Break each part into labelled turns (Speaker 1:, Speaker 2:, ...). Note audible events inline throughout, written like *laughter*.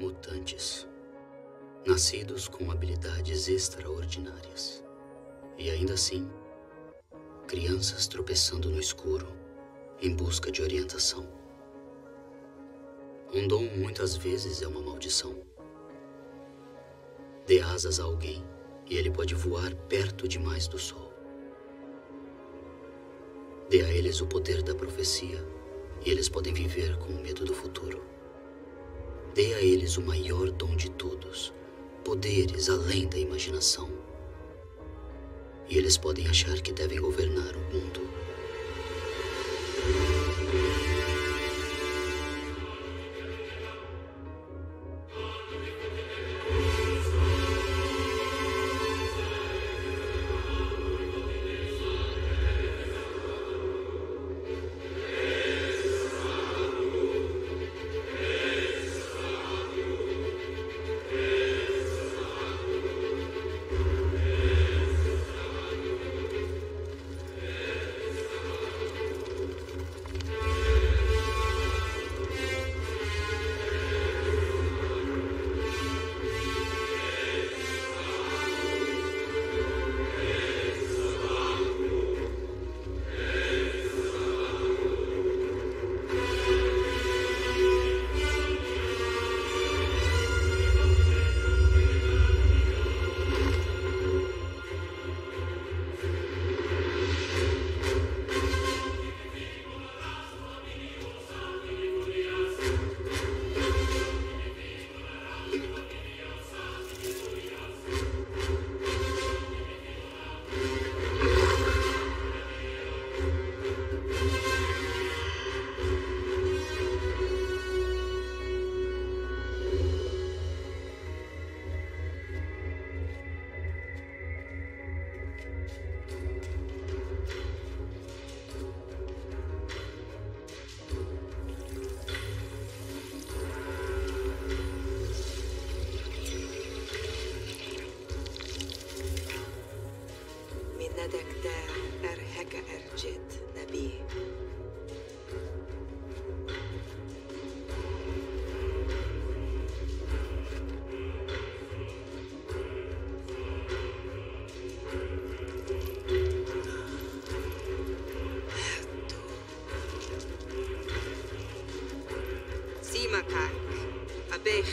Speaker 1: Mutantes. Nascidos com habilidades extraordinárias. E ainda assim, crianças tropeçando no escuro em busca de orientação. Um dom muitas vezes é uma maldição. Dê asas a alguém e ele pode voar perto demais do sol. Dê a eles o poder da profecia e eles podem viver com medo do futuro. Dê a eles o maior dom de todos, poderes além da imaginação. E eles podem achar que devem governar o mundo.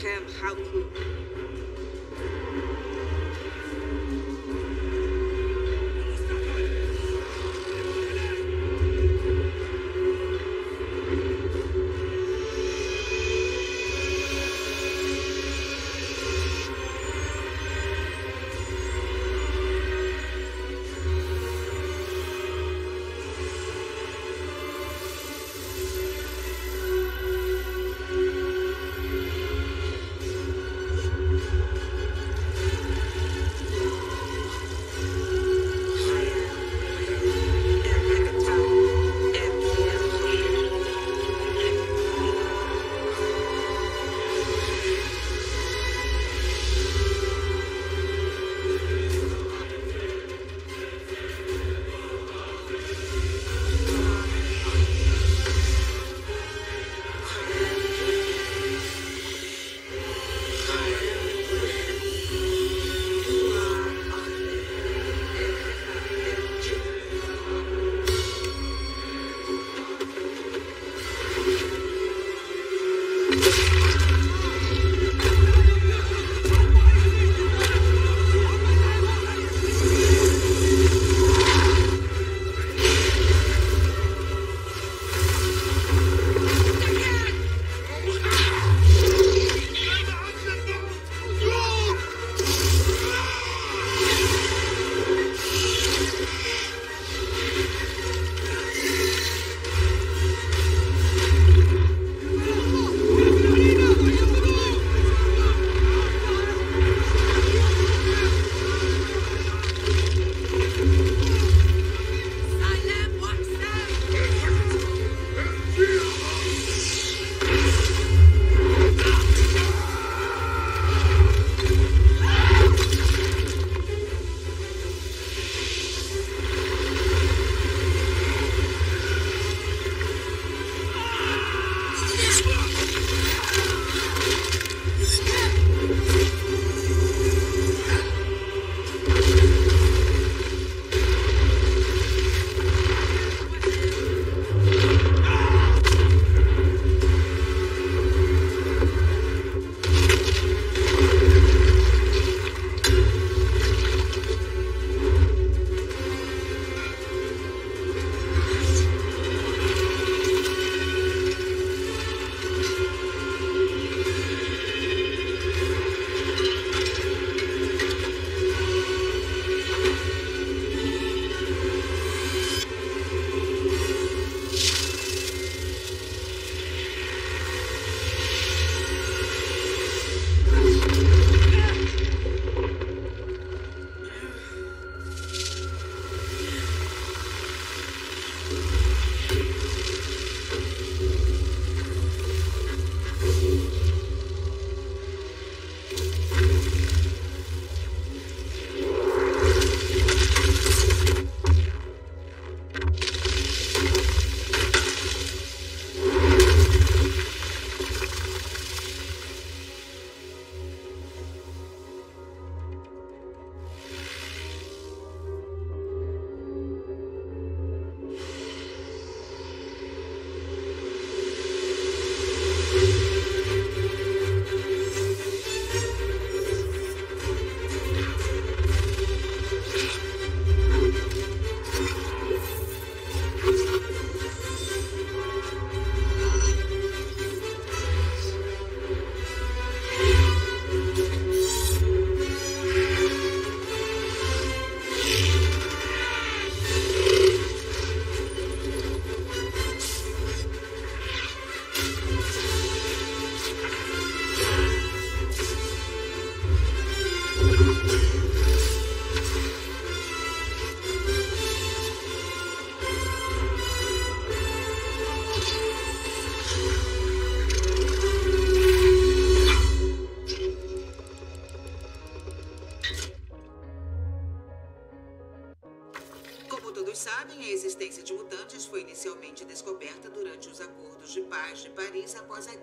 Speaker 2: have
Speaker 3: how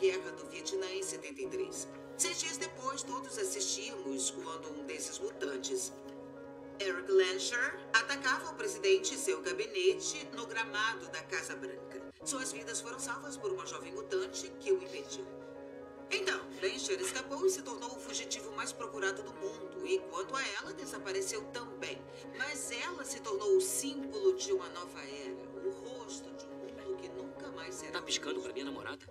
Speaker 3: Guerra do Vietnã em 73. Seis dias depois, todos assistimos quando um desses mutantes, Eric Lancher, atacava o presidente e seu gabinete no gramado da Casa Branca. Suas vidas foram salvas por uma jovem mutante que o impediu. Então, Lancher escapou e se tornou o fugitivo mais procurado do mundo. E quanto a ela, desapareceu também. Mas ela se tornou o símbolo de uma nova era,
Speaker 4: Tá piscando pra minha namorada?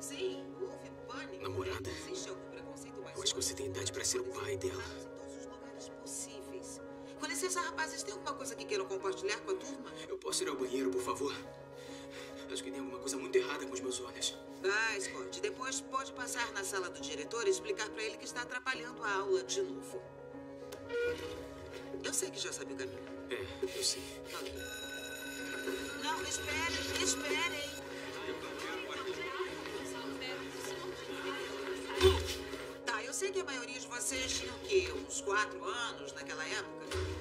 Speaker 3: Sim, houve pânico.
Speaker 5: Namorada?
Speaker 3: Existe algum preconceito mais
Speaker 5: Eu acho que você tem idade pra ser o pai dela.
Speaker 3: Em todos os lugares possíveis. Com licença, rapazes, tem alguma coisa que queiram compartilhar com a turma?
Speaker 5: Eu posso ir ao banheiro, por favor? Acho que tem alguma coisa muito errada com os meus olhos.
Speaker 3: Vai, Scott. Depois pode passar na sala do diretor e explicar pra ele que está atrapalhando a aula de novo. Eu sei que já sabe o caminho.
Speaker 5: É, eu sei.
Speaker 3: Ok. Não, esperem, maioria de vocês tinha o quê? Uns quatro anos naquela época?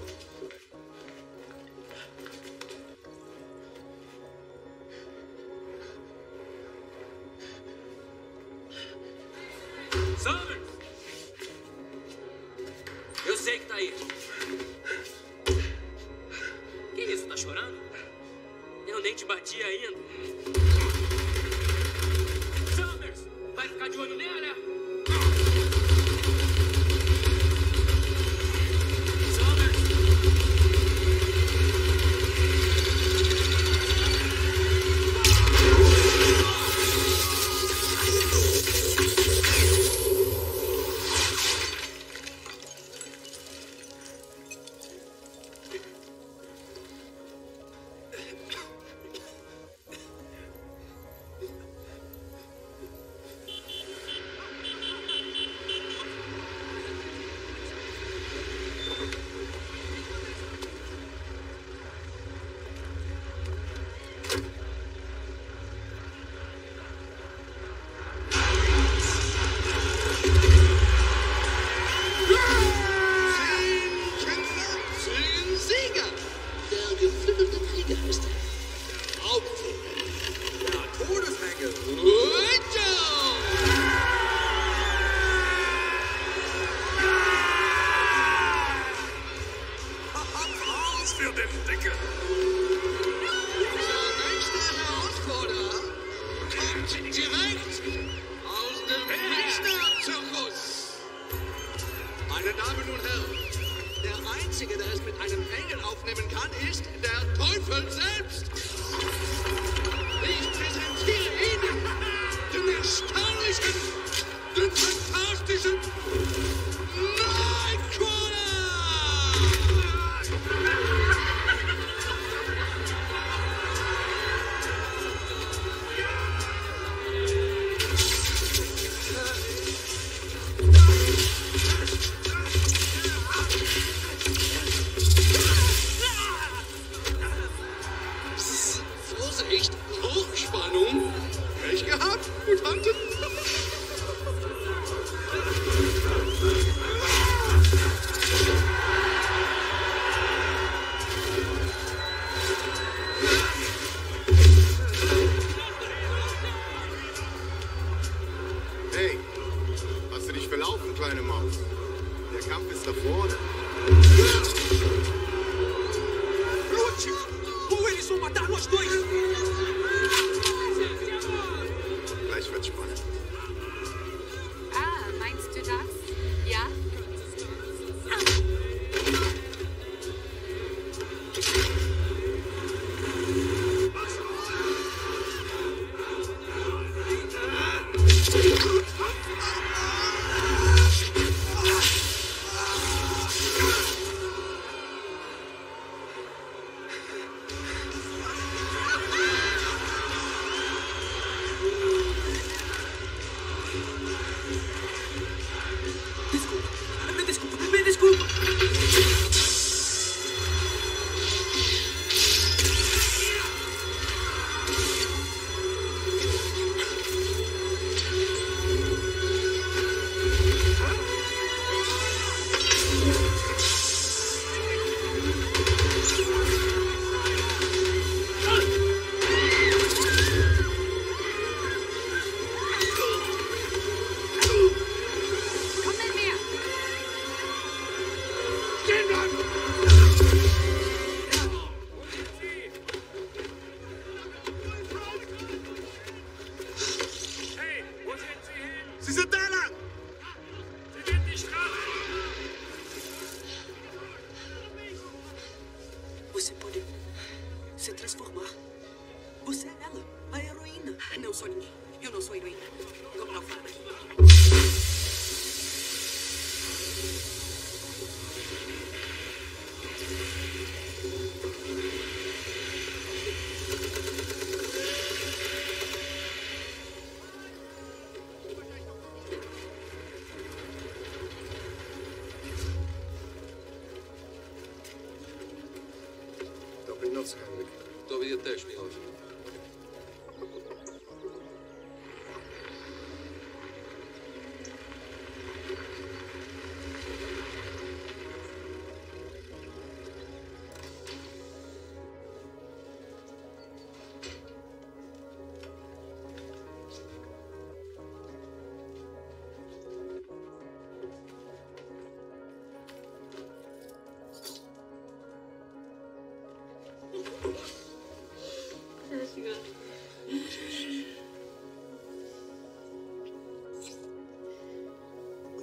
Speaker 6: O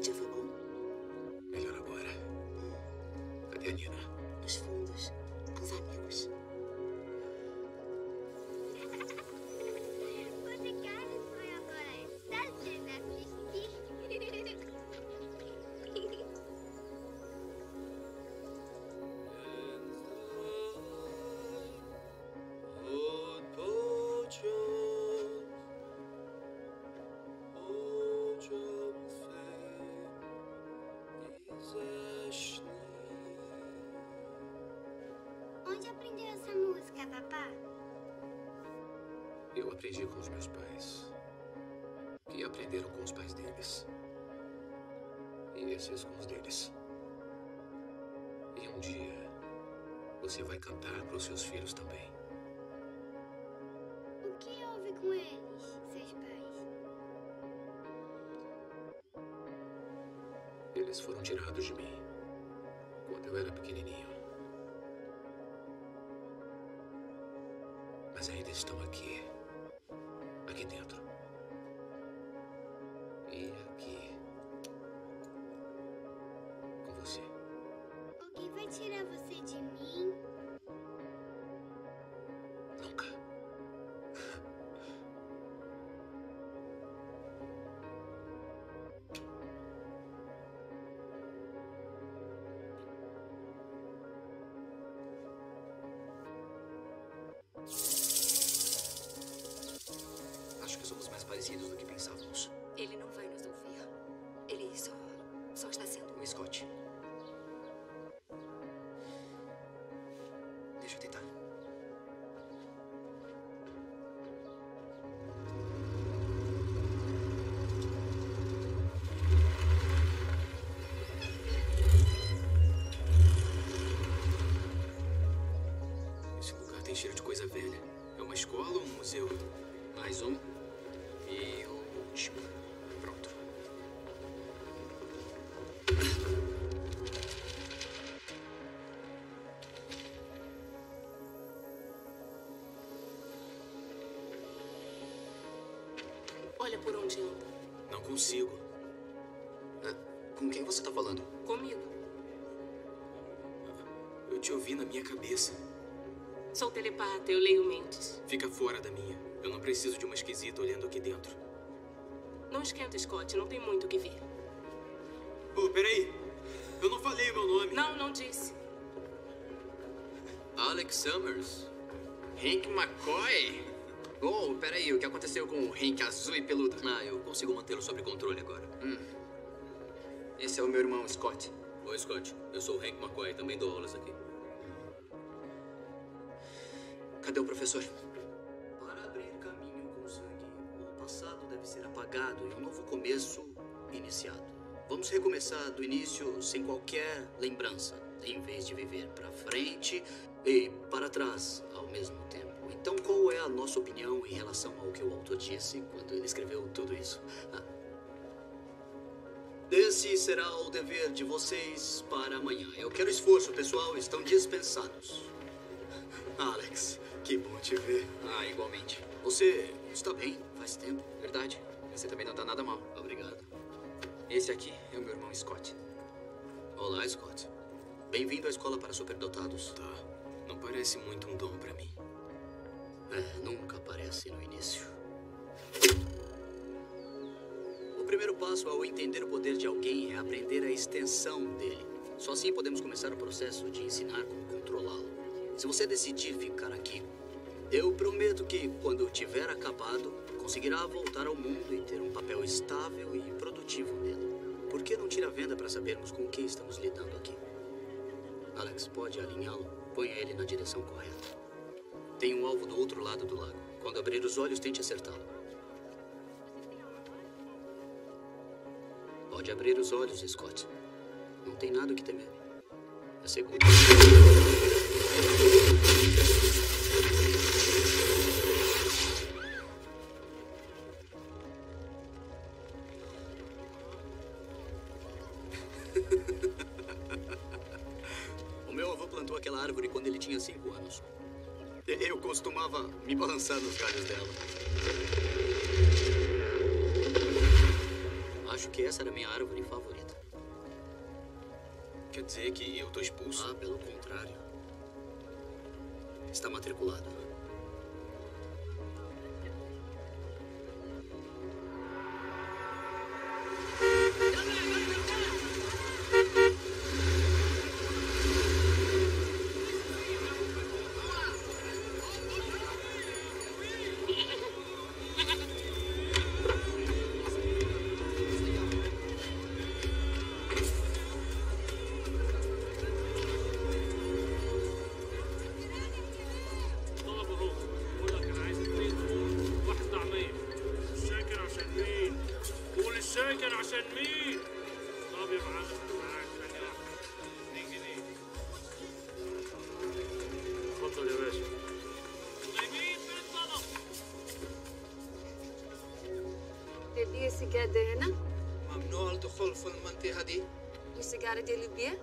Speaker 6: dia foi bom?
Speaker 7: Melhor agora. Cadê a Nina?
Speaker 8: Aprendeu essa música, papá?
Speaker 7: Eu aprendi com os meus pais. Que aprenderam com os pais deles. E esses com os deles. E um dia você vai cantar para os seus filhos também.
Speaker 6: Olha por onde anda.
Speaker 7: Não consigo.
Speaker 1: Com quem você tá falando?
Speaker 6: Comigo.
Speaker 7: Eu te ouvi na minha cabeça.
Speaker 6: Sou telepata, eu leio mentes.
Speaker 7: Fica fora da minha. Eu não preciso de uma esquisita olhando aqui dentro.
Speaker 6: Não esquenta, Scott, não tem muito o que ver.
Speaker 7: Ô, peraí. Eu não falei o meu nome.
Speaker 6: Não, não disse.
Speaker 1: Alex Summers? Hank McCoy? Oh, peraí, o que aconteceu com o Hank azul e peludo? Ah, eu consigo mantê-lo sob controle agora. Hum. Esse é o meu irmão, Scott.
Speaker 7: Oi, Scott. Eu sou o Hank McCoy. Também dou aulas aqui.
Speaker 1: Cadê o professor? Para abrir caminho com sangue, o passado deve ser apagado e um novo começo iniciado. Vamos recomeçar do início sem qualquer lembrança, em vez de viver para frente e para trás ao mesmo tempo. Então, qual é a nossa opinião em relação ao que o autor disse quando ele escreveu tudo isso? Ah. Esse será o dever de vocês para amanhã. Eu quero esforço, pessoal. Estão dispensados. Alex, que bom te ver. Ah, igualmente. Você está bem? Faz tempo, verdade? Você também não está nada mal. Obrigado.
Speaker 9: Esse aqui é o meu irmão Scott.
Speaker 1: Olá, Scott. Bem-vindo à escola para superdotados.
Speaker 9: Tá. Não parece muito um dom para mim.
Speaker 1: É, nunca parece no início. O primeiro passo ao entender o poder de alguém é aprender a extensão dele. Só assim podemos começar o processo de ensinar como controlá-lo. Se você decidir ficar aqui, eu prometo que, quando tiver acabado, conseguirá voltar ao mundo e ter um papel estável e produtivo nele. Por que não tira a venda para sabermos com o que estamos lidando aqui? Alex, pode alinhá-lo? Ponha ele na direção correta. Tem um alvo do outro lado do lago. Quando abrir os olhos, tente acertá-lo. Pode abrir os olhos, Scott. Não tem nada o que temer. É seguro. Costumava me balançar nos galhos dela. Acho que essa era a minha árvore favorita.
Speaker 9: Quer dizer que eu tô expulso?
Speaker 1: Ah, pelo contrário. Está matriculado.
Speaker 10: cara
Speaker 11: dia lebih
Speaker 1: eh?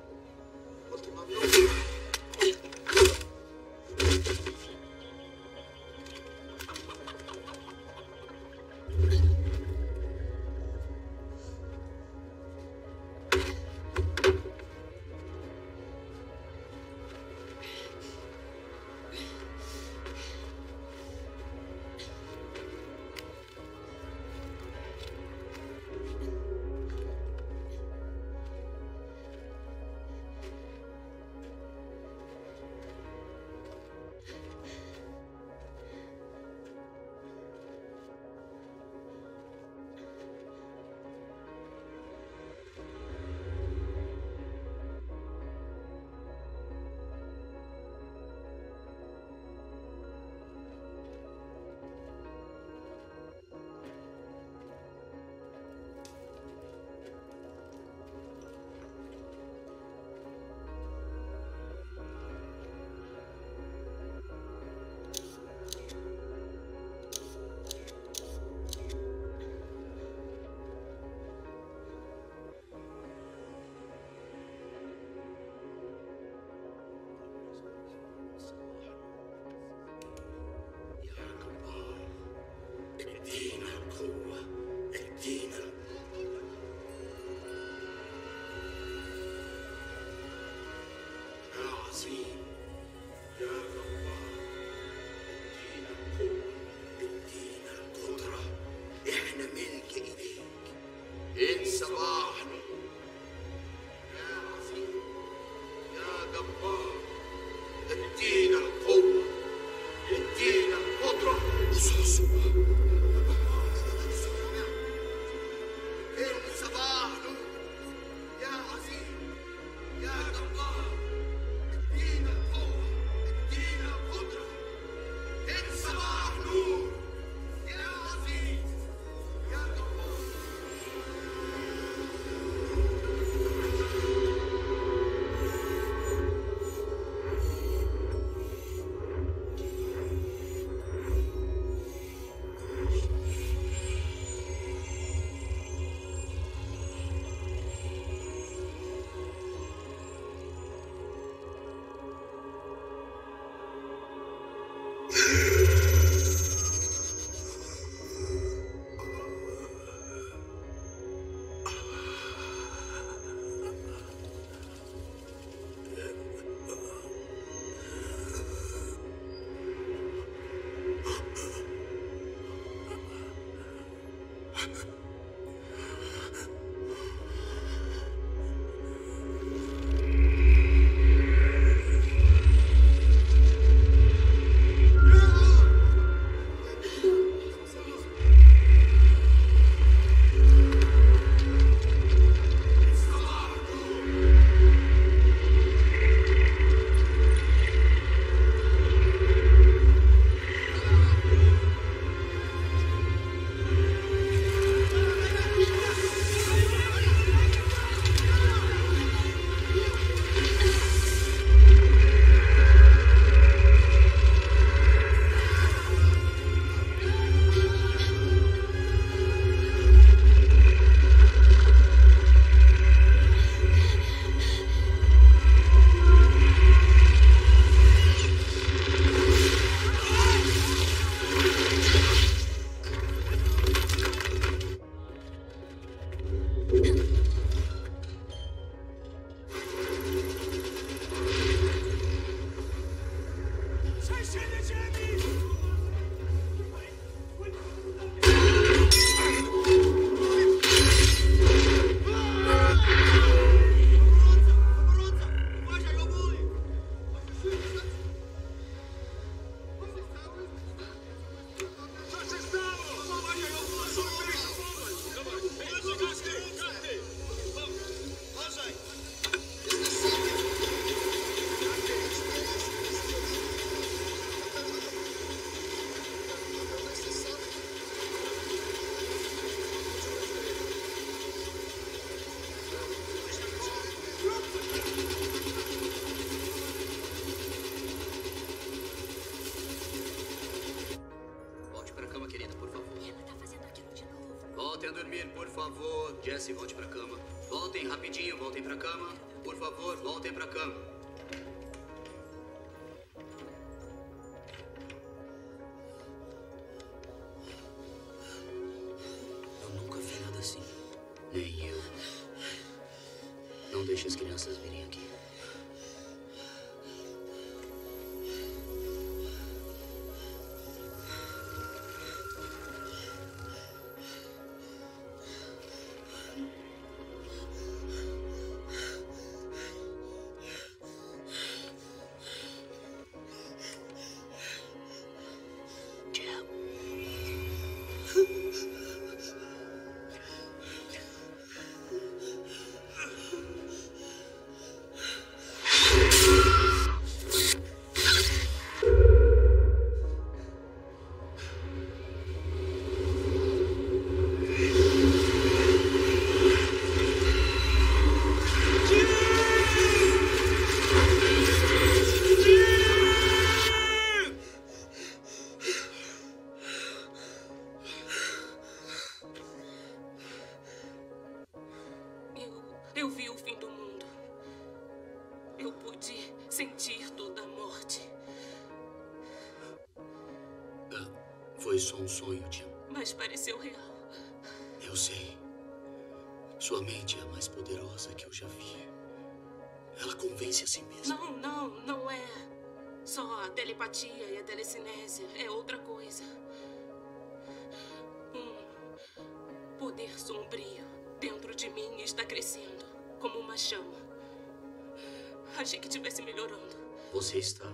Speaker 1: Jesse, volte pra cama. Voltem rapidinho, voltem pra cama. Por favor, voltem pra cama. Eu nunca vi nada assim. Nem eu. Não deixe as crianças virem aqui. Sua mente é a mais poderosa que eu já vi. Ela convence a si mesma.
Speaker 6: Não, não, não é. Só a telepatia e a telecinésia é outra coisa. Um poder sombrio dentro de mim está crescendo como uma chama. Achei que tivesse melhorando.
Speaker 1: Você está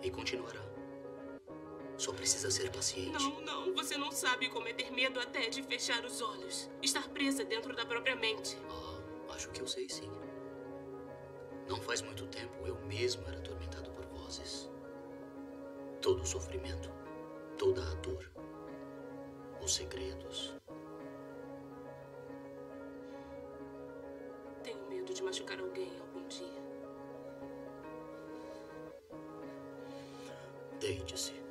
Speaker 1: e continuará. Só precisa ser paciente.
Speaker 6: Não, não, você não sabe como é ter medo até de fechar os olhos. Estar presa dentro da própria mente.
Speaker 1: Ah, acho que eu sei sim. Não faz muito tempo eu mesmo era atormentado por vozes. Todo o sofrimento, toda a dor, os segredos.
Speaker 6: Tenho medo de machucar alguém algum dia.
Speaker 1: Deite-se.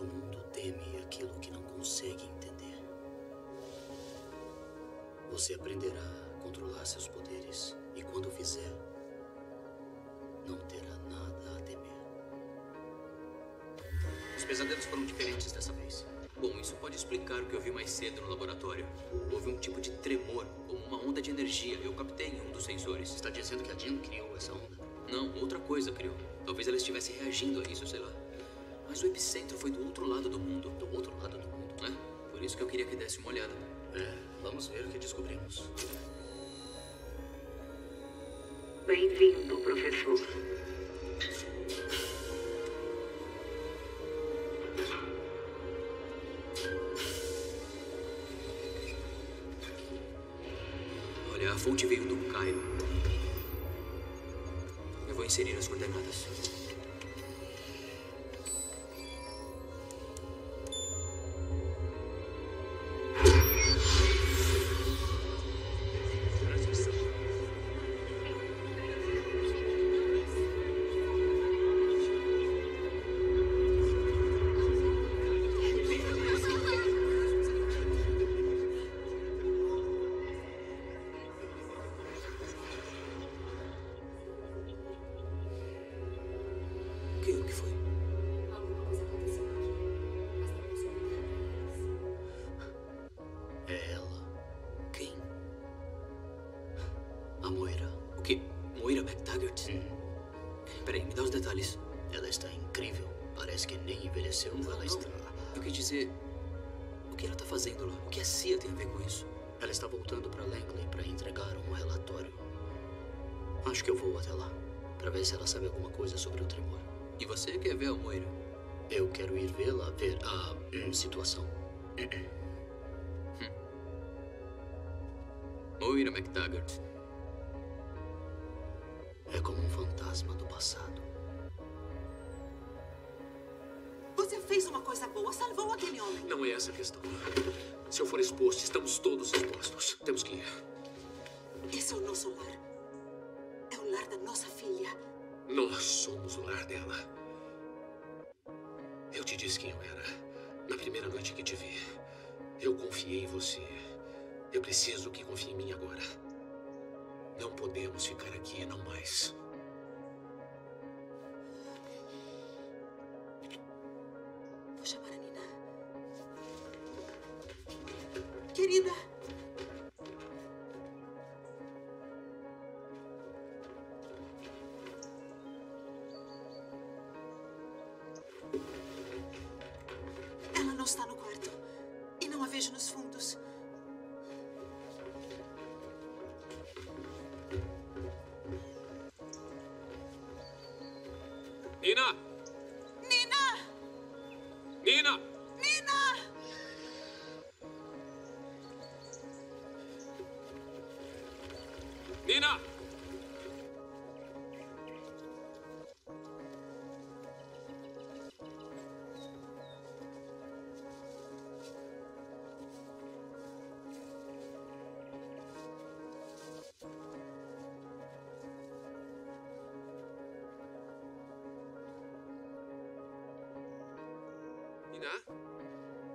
Speaker 1: Todo mundo teme aquilo que não consegue entender. Você aprenderá a controlar seus poderes e quando fizer, não terá nada a temer.
Speaker 7: Os pesadelos foram diferentes dessa vez. Bom, isso pode explicar o que eu vi mais cedo no laboratório. Houve um tipo de tremor, como uma onda de energia. Eu captei em um dos sensores.
Speaker 1: Está dizendo que a Jean criou essa onda?
Speaker 7: Não, outra coisa criou. Talvez ela estivesse reagindo a isso, sei lá. Mas o epicentro foi do outro lado do mundo.
Speaker 1: Do outro lado do mundo?
Speaker 7: É, por isso que eu queria que desse uma olhada.
Speaker 1: É, vamos ver o que descobrimos.
Speaker 12: Bem-vindo, professor.
Speaker 7: Olha, a fonte veio do Cairo. Eu vou inserir as coordenadas. Dizer. O que ela tá fazendo lá? O que a CIA tem a ver com isso?
Speaker 1: Ela está voltando para Langley para entregar um relatório. Acho que eu vou até lá para ver se ela sabe alguma coisa sobre o tremor.
Speaker 7: E você quer ver a Moira?
Speaker 1: Eu quero ir vê-la, ver a hum, situação.
Speaker 7: Moira McTaggart.
Speaker 1: É como um fantasma do passado.
Speaker 7: Essa questão. Se eu for exposto, estamos todos expostos. Temos que ir.
Speaker 6: Esse é o nosso lar. É o lar
Speaker 13: da nossa filha.
Speaker 14: Nós somos o lar dela. Eu te disse quem eu era. Na primeira noite que te vi. Eu confiei em você. Eu preciso que confie em mim agora. Não podemos ficar aqui, não mais.
Speaker 8: вида.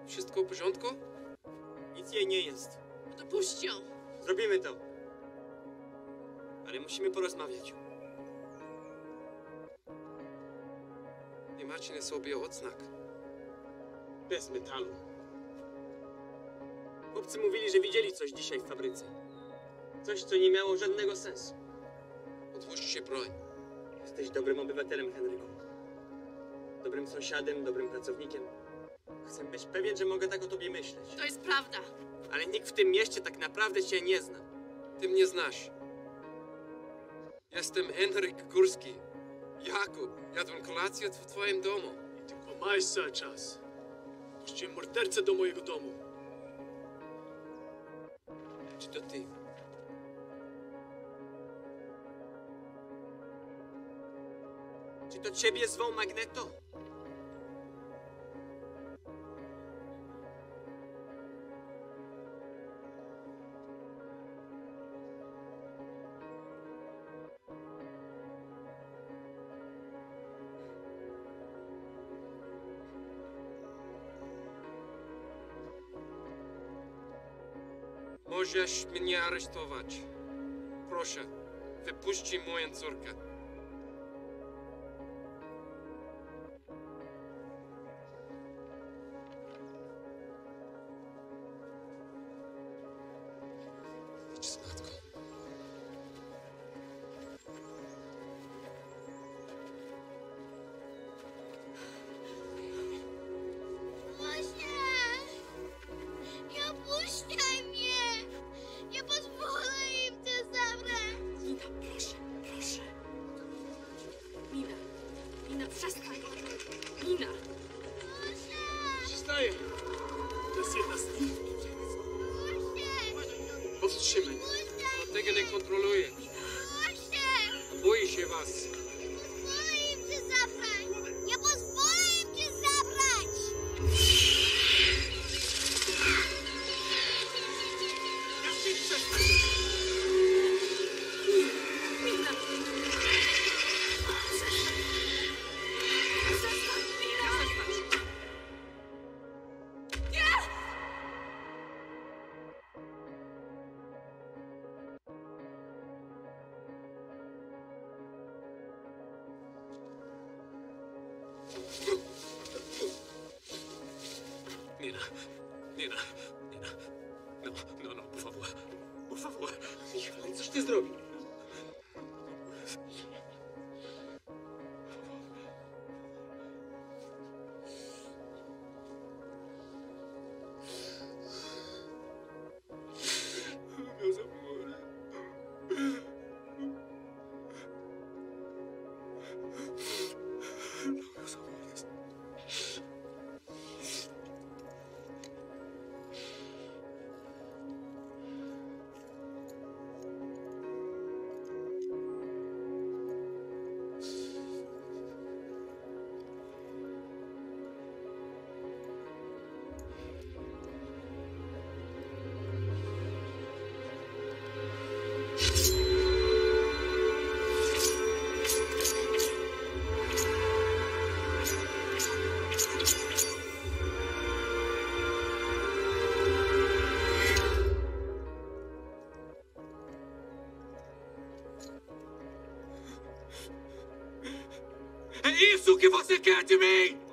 Speaker 8: Wszystko w porządku?
Speaker 4: Nic jej nie jest.
Speaker 12: To puść ją.
Speaker 4: Zrobimy to. Ale musimy porozmawiać.
Speaker 8: Nie macie na sobie odznak.
Speaker 4: Bez metalu. Chłopcy mówili, że widzieli coś dzisiaj w fabryce. Coś, co nie miało żadnego sensu.
Speaker 8: Odłóżcie broń.
Speaker 4: Jesteś dobrym obywatelem, Henryku. Dobrym sąsiadem, dobrym pracownikiem. Chcę być pewien, że mogę tak o tobie myśleć.
Speaker 12: To jest prawda.
Speaker 4: Ale nikt w tym mieście tak naprawdę cię nie zna.
Speaker 8: Ty mnie znasz. Jestem Henryk Górski. Jakub, jadłem kolację w twoim domu.
Speaker 15: Tylko majsa czas. Puśćcie mordercę do mojego domu.
Speaker 8: Czy to ty?
Speaker 4: Czy to ciebie zwą Magneto?
Speaker 8: Możesz mnie aresztować. Proszę, wypuśćcie moją córkę.
Speaker 5: Isso que você quer de mim?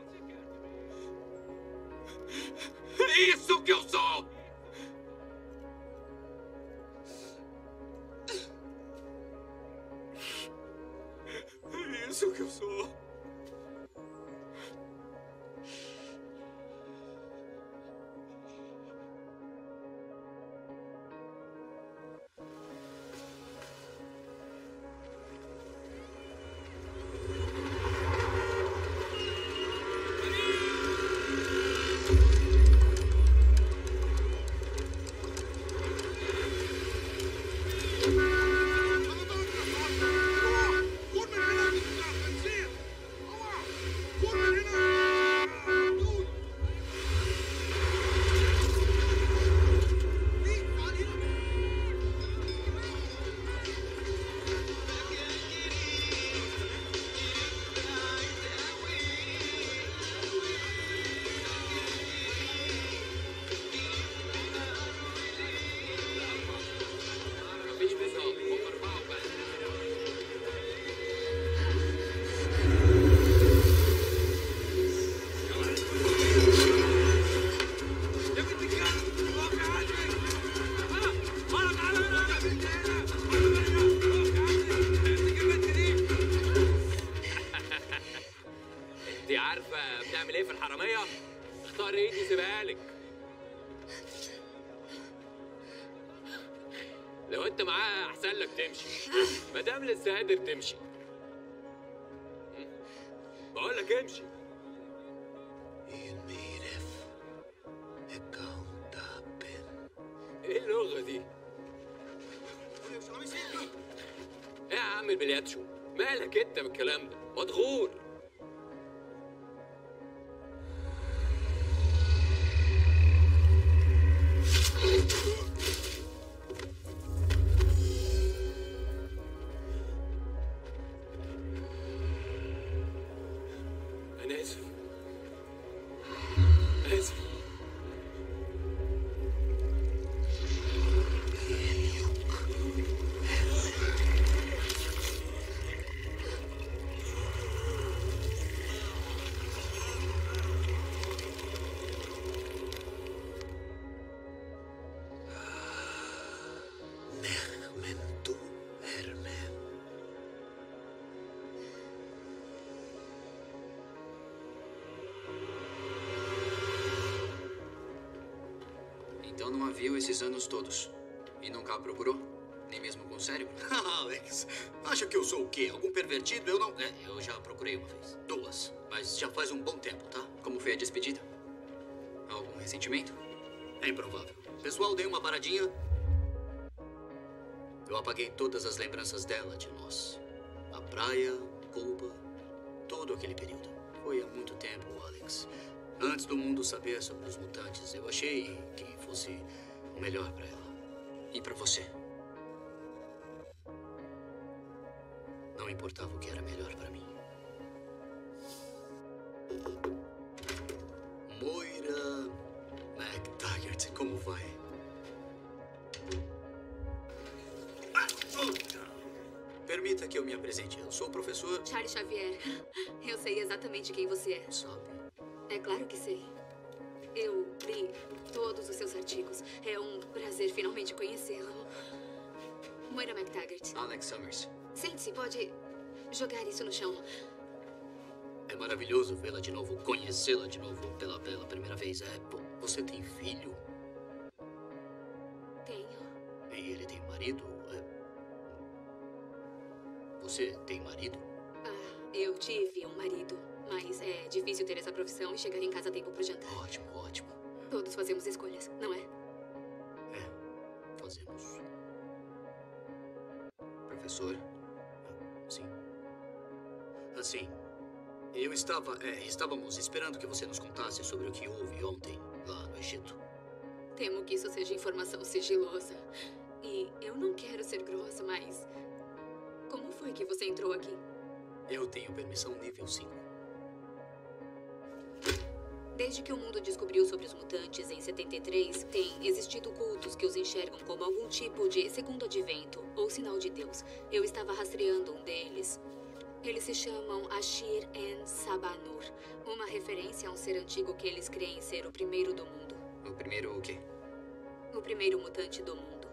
Speaker 5: بالياتشو مالك انت بالكلام ده؟
Speaker 1: مدغور
Speaker 9: Então não a viu esses anos todos. E nunca a procurou? Nem mesmo com o cérebro? *laughs*
Speaker 1: Alex, acha que eu sou o quê? Algum pervertido? Eu não. É, eu já procurei uma vez. Duas. Mas já faz um bom tempo, tá?
Speaker 9: Como foi a despedida? Algum ressentimento?
Speaker 1: É improvável. Pessoal, dei uma paradinha. Eu apaguei todas as lembranças dela de nós. A praia, Cuba, todo aquele período. Foi há muito tempo, Alex. Antes do mundo saber sobre os mutantes, eu achei que fosse o melhor para ela.
Speaker 9: E para você?
Speaker 1: Não importava o que era melhor para mim. Moira McTaggart, como vai? Permita que eu me apresente. Eu sou o professor.
Speaker 10: Charles Xavier. Eu sei exatamente quem você é.
Speaker 1: Sabe?
Speaker 10: É claro que sei. Eu li todos os seus artigos. É um prazer finalmente conhecê-lo. Moira McTaggart.
Speaker 9: Alex Summers.
Speaker 10: Sente-se, pode jogar isso no chão.
Speaker 1: É maravilhoso vê-la de novo, conhecê-la de novo pela, pela primeira vez. É, pô, você tem filho?
Speaker 10: Tenho.
Speaker 1: E ele tem marido? É... Você tem marido?
Speaker 10: Ah, eu tive um marido. Mas é difícil ter essa profissão e chegar em casa a tempo pro jantar.
Speaker 1: Ótimo, ótimo.
Speaker 10: Todos fazemos escolhas, não é?
Speaker 1: Fazemos. Professor? Sim. Assim, eu estava. É, estávamos esperando que você nos contasse sobre o que houve ontem, lá no Egito.
Speaker 10: Temo que isso seja informação sigilosa. E eu não quero ser grossa, mas. Como foi que você entrou aqui?
Speaker 1: Eu tenho permissão nível 5.
Speaker 10: Desde que o mundo descobriu sobre os mutantes em 73, tem existido cultos que os enxergam como algum tipo de segundo advento ou sinal de Deus. Eu estava rastreando um deles. Eles se chamam Ashir en Sabanur, uma referência a um ser antigo que eles creem ser o primeiro do mundo.
Speaker 9: O primeiro o quê?
Speaker 10: O primeiro mutante do mundo.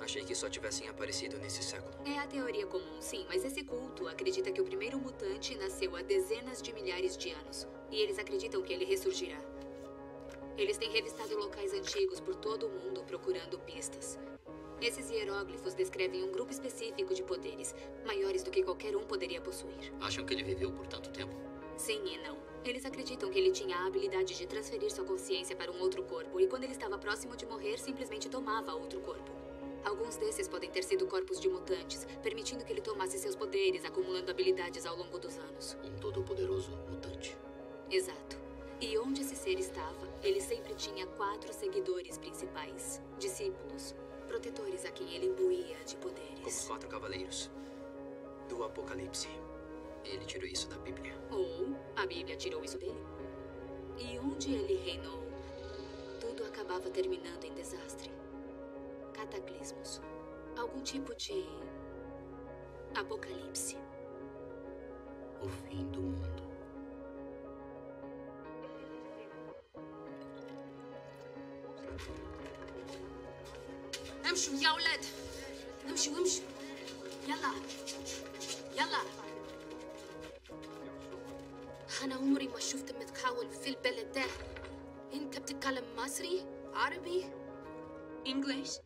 Speaker 9: Achei que só tivessem aparecido nesse século.
Speaker 10: É a teoria comum, sim, mas esse culto acredita que o primeiro mutante nasceu há dezenas de milhares de anos. E eles acreditam que ele ressurgirá. Eles têm revistado locais antigos por todo o mundo procurando pistas. Esses hieróglifos descrevem um grupo específico de poderes, maiores do que qualquer um poderia possuir.
Speaker 9: Acham que ele viveu por tanto tempo?
Speaker 10: Sim e não. Eles acreditam que ele tinha a habilidade de transferir sua consciência para um outro corpo, e quando ele estava próximo de morrer, simplesmente tomava outro corpo. Alguns desses podem ter sido corpos de mutantes, permitindo que ele tomasse seus poderes, acumulando habilidades ao longo dos anos.
Speaker 1: Um todo-poderoso mutante.
Speaker 10: Exato. E onde esse ser estava, ele sempre tinha quatro seguidores principais: discípulos, protetores a quem ele imbuía de
Speaker 9: Como
Speaker 10: poderes.
Speaker 9: os quatro cavaleiros do Apocalipse. Ele tirou isso da Bíblia.
Speaker 10: Ou a Bíblia tirou isso dele. E onde ele reinou, tudo acabava terminando em desastre. Cataclismos. Algum tipo de. apocalipse.
Speaker 1: O fim do mundo.
Speaker 10: امشوا يا أولاد امشوا امشوا يلا يلا
Speaker 16: أنا عمري ما شفت متحول في البلد ده أنت بتتكلم مصري؟ عربي؟
Speaker 13: Inglês?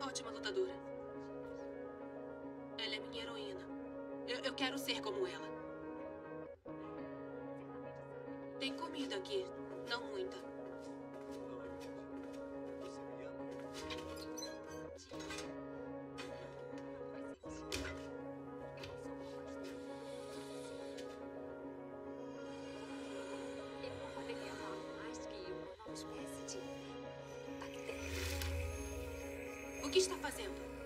Speaker 13: Ótima lutadora. Ela é minha heroína. Eu, eu quero ser como ela. Tem comida aqui. Não muita. O que está fazendo?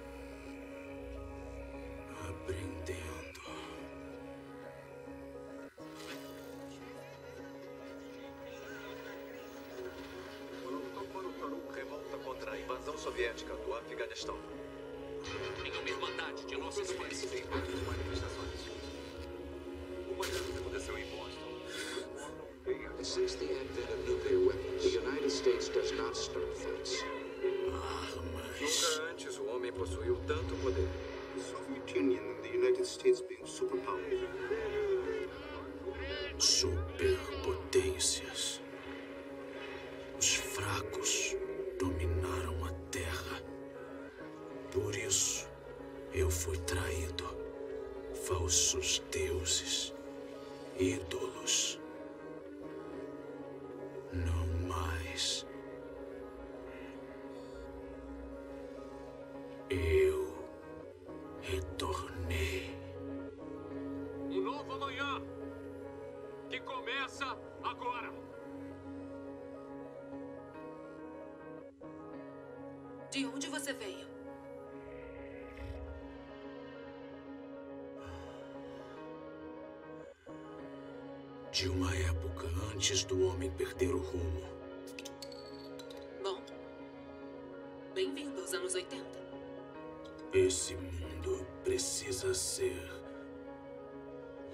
Speaker 17: A invasão soviética do Afeganistão.
Speaker 18: Em uma irmandade de nossa espécie.
Speaker 17: Em várias manifestações. Uma delas aconteceu em Boston.
Speaker 5: Since the advent of nuclear weapons, the United States does not start fights.
Speaker 17: Nunca antes o homem possuiu tanto poder.
Speaker 19: The Soviet Union and the United States being superpowers.
Speaker 20: Superpotências. Antes do homem perder o rumo.
Speaker 13: Bom. Bem-vindo aos anos 80.
Speaker 20: Esse mundo precisa ser.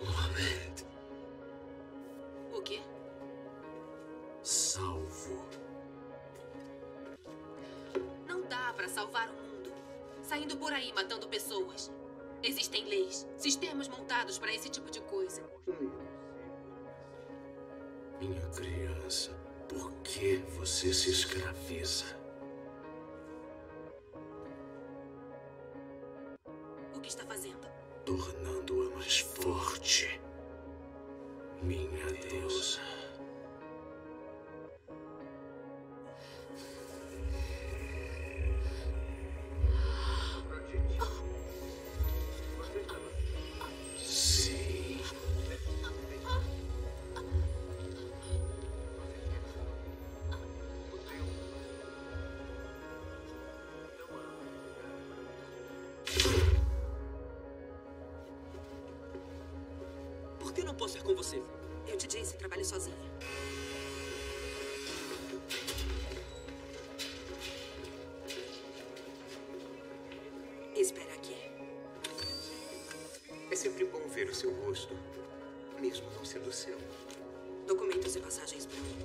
Speaker 20: Mohamed.
Speaker 13: O quê?
Speaker 20: Salvo.
Speaker 13: Não dá pra salvar o mundo. Saindo por aí matando pessoas. Existem leis, sistemas montados pra esse tipo de coisa.
Speaker 20: Minha criança, por que você se escraviza?
Speaker 5: Ver o seu rosto, mesmo não sendo o seu.
Speaker 13: Documentos e passagens para mim.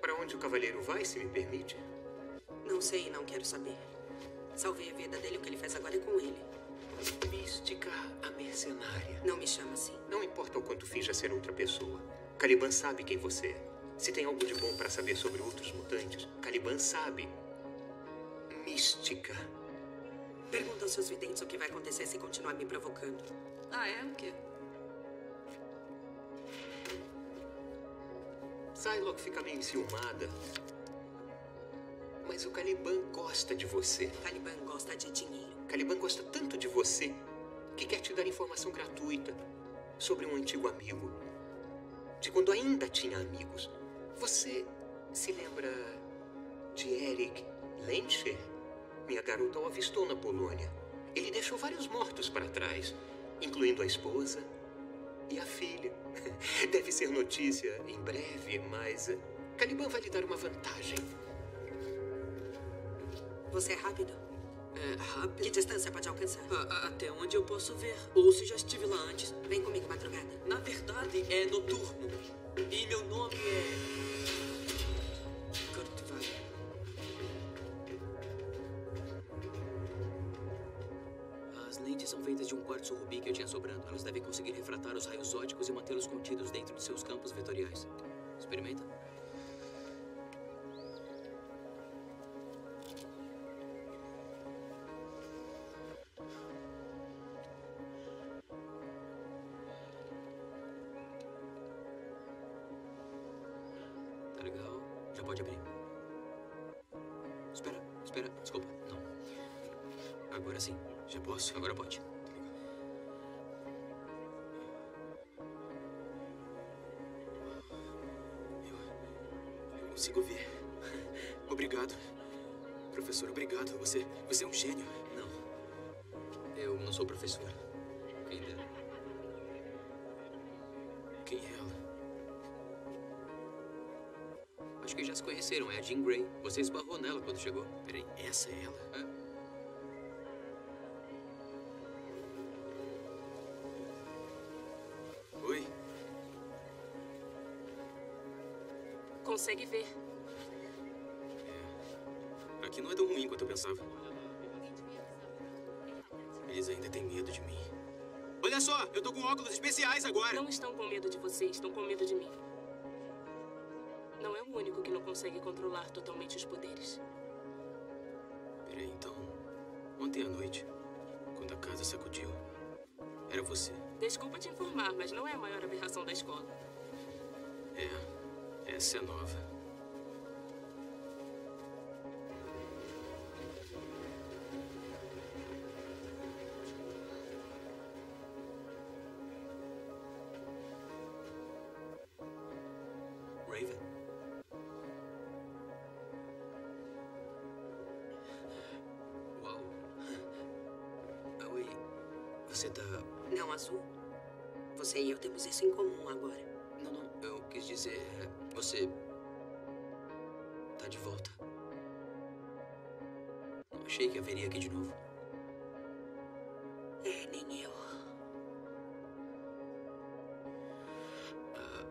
Speaker 5: Para onde o cavaleiro vai, se me permite?
Speaker 13: Não sei e não quero saber. Salvei a vida dele, o que ele faz agora é com ele.
Speaker 5: Mística, a mercenária.
Speaker 13: Não me chama assim.
Speaker 5: Não importa o quanto finja ser outra pessoa. Caliban sabe quem você é. Se tem algo de bom para saber sobre outros mutantes, Caliban sabe. Mística.
Speaker 13: Pergunta aos seus videntes o que vai acontecer se continuar me provocando.
Speaker 2: Ah, é? O quê?
Speaker 5: Psylocke fica meio enciumada. Mas o Caliban gosta de você.
Speaker 13: Caliban gosta de dinheiro.
Speaker 5: Caliban gosta tanto de você que quer te dar informação gratuita sobre um antigo amigo. De quando ainda tinha amigos. Você se lembra de Eric Lencher? Minha garota o avistou na Polônia. Ele deixou vários mortos para trás, incluindo a esposa e a filha. *laughs* Deve ser notícia em breve, mas eh, Caliban vai lhe dar uma vantagem.
Speaker 13: Você é rápido?
Speaker 7: É rápido?
Speaker 13: Que distância pode alcançar?
Speaker 7: A- a- até onde eu posso ver. Ou se já estive lá antes.
Speaker 13: Vem comigo madrugada.
Speaker 7: Na verdade, é noturno. E meu nome é. Agora sim. Já posso. Agora pode. Eu, eu consigo ver. Obrigado. Professor, obrigado. Você, você é um gênio.
Speaker 9: Não. Eu não sou professor. Ainda.
Speaker 7: Quem é ela?
Speaker 9: Acho que já se conheceram. É a Jean Grey. Você esbarrou nela quando chegou.
Speaker 7: Peraí, essa é ela?
Speaker 16: Consegue ver.
Speaker 7: Aqui não é tão ruim quanto eu pensava. Eles ainda têm medo de mim. Olha só, eu tô com óculos especiais agora.
Speaker 16: Não estão com medo de você, estão com medo de mim. Não é o único que não consegue controlar totalmente os poderes.
Speaker 7: Peraí, então. Ontem à noite, quando a casa sacudiu, era você.
Speaker 16: Desculpa te informar, mas não é a maior aberração da escola.
Speaker 7: É, essa é nova.
Speaker 9: Raven. Uau. Oi. Você tá.
Speaker 13: Não, Azul. Você e eu temos isso em comum agora.
Speaker 9: Não, não. Eu quis dizer. Você. Tá de volta. Não achei que haveria aqui de novo.
Speaker 13: É, nem eu.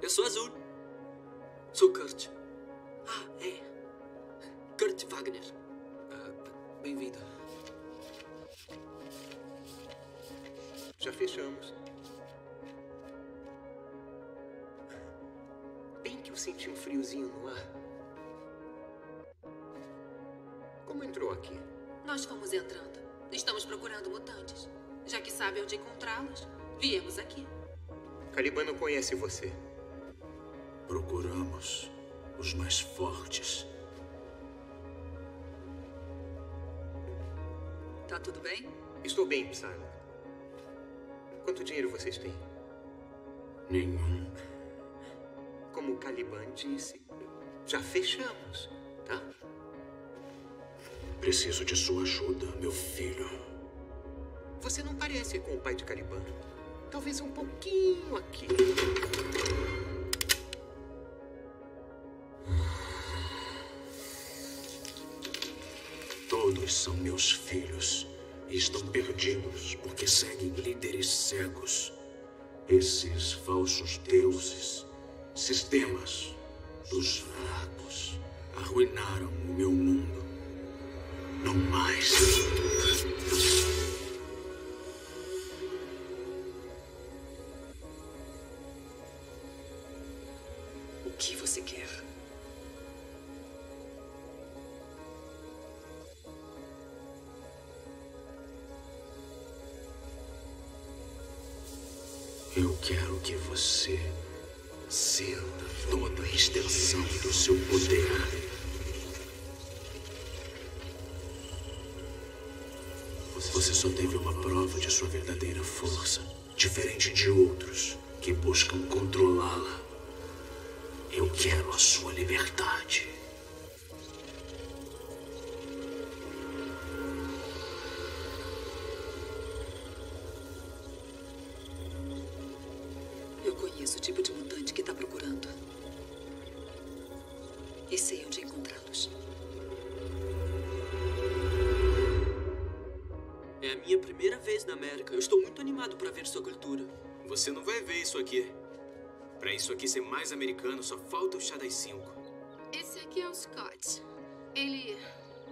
Speaker 7: Eu sou azul.
Speaker 5: Eu senti um friozinho no ar. Como entrou aqui?
Speaker 2: Nós fomos entrando. Estamos procurando mutantes. Já que sabe onde encontrá-los, viemos aqui.
Speaker 5: Caliban não conhece você.
Speaker 20: Procuramos os mais fortes.
Speaker 2: Tá tudo bem?
Speaker 5: Estou bem, Psylocke. Quanto dinheiro vocês têm?
Speaker 20: Nenhum.
Speaker 5: Caliban disse, já fechamos, tá?
Speaker 20: Preciso de sua ajuda, meu filho.
Speaker 5: Você não parece com o pai de Caliban. Talvez um pouquinho aqui.
Speaker 20: Todos são meus filhos e estão perdidos porque seguem líderes cegos. Esses falsos deuses, sistemas dos fracos, arruinaram o meu mundo. Não mais.
Speaker 13: O que você quer?
Speaker 20: Eu quero que você sinta toda a extensão do seu poder. Você só teve uma prova de sua verdadeira força, diferente de outros que buscam controlá-la. Eu quero a sua liberdade.
Speaker 16: Scott. Ele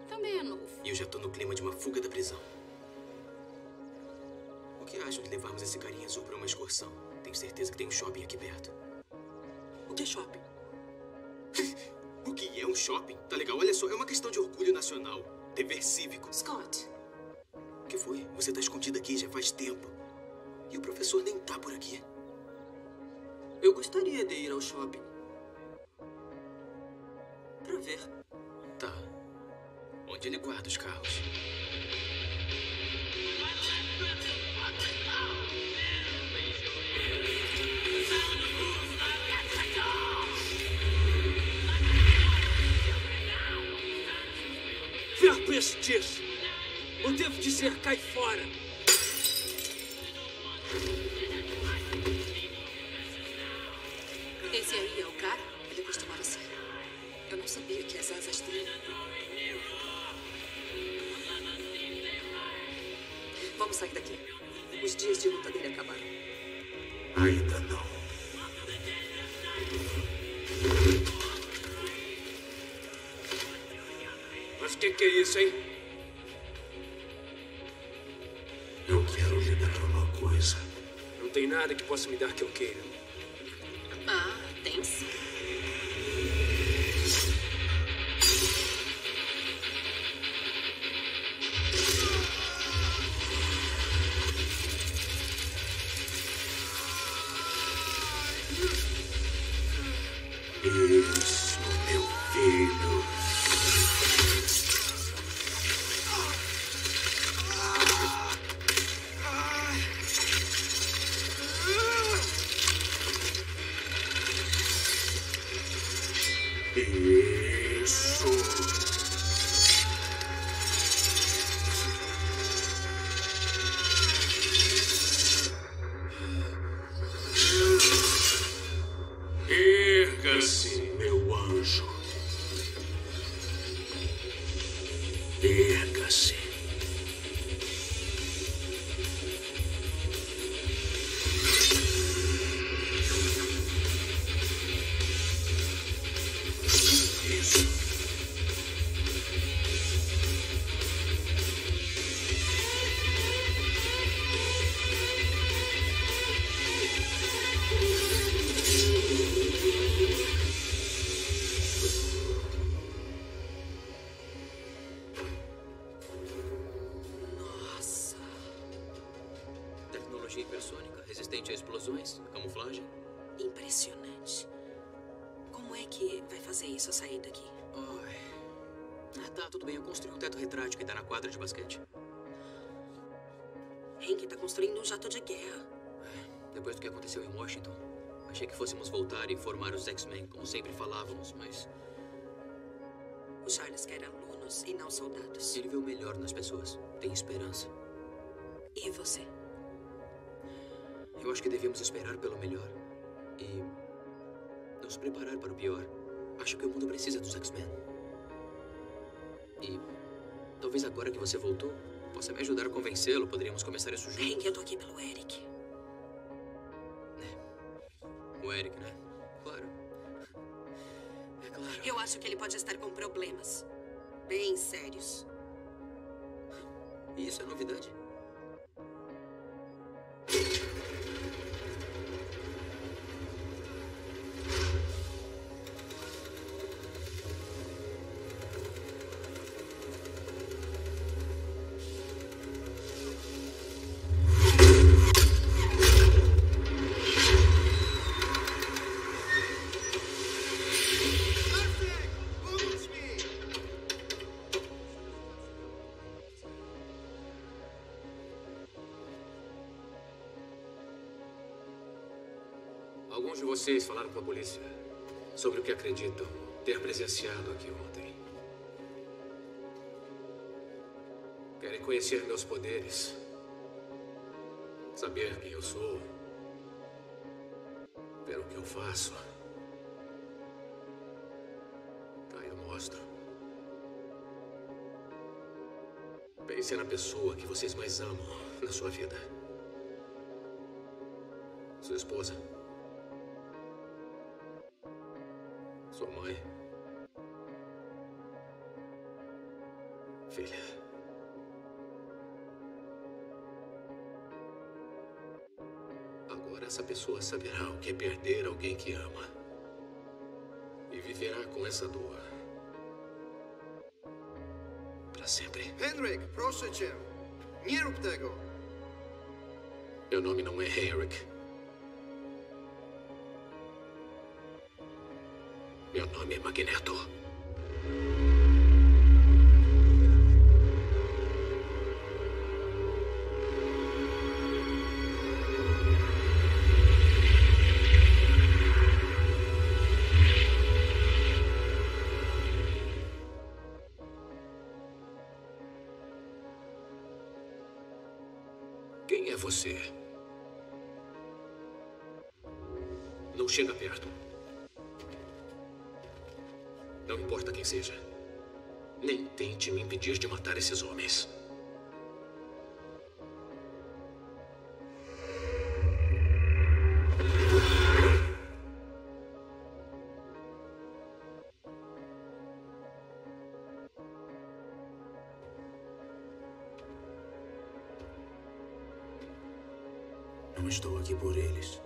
Speaker 16: também é novo.
Speaker 14: E eu já tô no clima de uma fuga da prisão. O que acham de levarmos esse carinha azul pra uma excursão? Tenho certeza que tem um shopping aqui perto.
Speaker 13: O que é shopping? *laughs*
Speaker 14: O que é um shopping? Tá legal, olha só, é uma questão de orgulho nacional. Dever cívico.
Speaker 13: Scott.
Speaker 14: O que foi? Você tá escondido aqui já faz tempo. E o professor nem tá por aqui.
Speaker 7: Eu gostaria de ir ao shopping. Pra ver.
Speaker 14: Tá. Onde ele guarda os carros?
Speaker 18: Verpestes! Eu devo dizer, cai fora!
Speaker 13: Esse aí é o cara? Não sabia que as asas dele. Vamos sair daqui. Os dias de luta dele acabaram.
Speaker 20: Ainda não.
Speaker 18: Mas o que, que é isso, hein?
Speaker 20: Eu quero lhe dar uma coisa.
Speaker 18: Não tem nada que possa me dar que eu queira.
Speaker 13: Ah, tem sim. Que
Speaker 7: tá na quadra de basquete.
Speaker 13: Hank tá construindo um jato de guerra.
Speaker 7: Depois do que aconteceu em Washington, achei que fôssemos voltar e formar os X-Men, como sempre falávamos, mas
Speaker 13: O Charles quer alunos e não soldados.
Speaker 7: ele vê o melhor nas pessoas. Tem esperança.
Speaker 13: E você?
Speaker 7: Eu acho que devemos esperar pelo melhor. E nos preparar para o pior. Acho que o mundo precisa dos X-Men. E Talvez agora que você voltou, possa me ajudar a convencê-lo. Poderíamos começar isso juntos.
Speaker 13: Hank, eu tô aqui pelo Eric.
Speaker 7: O Eric, né? Claro. É claro.
Speaker 13: Eu acho que ele pode estar com problemas. Bem sérios.
Speaker 7: Isso é novidade?
Speaker 5: Vocês falaram com a polícia sobre o que acreditam ter presenciado aqui ontem. Querem conhecer meus poderes, saber quem eu sou, ver o que eu faço. Tá, eu mostro. Pense na pessoa que vocês mais amam na sua vida. Sua esposa. Sua mãe. Filha. Agora essa pessoa saberá o que é perder alguém que ama. E viverá com essa dor. Para sempre.
Speaker 21: Henryk, proszę cię. Nie rób tego.
Speaker 5: Meu nome não é Henrik. Meu nome é Magneto. Esses homens.
Speaker 20: Não estou aqui por eles.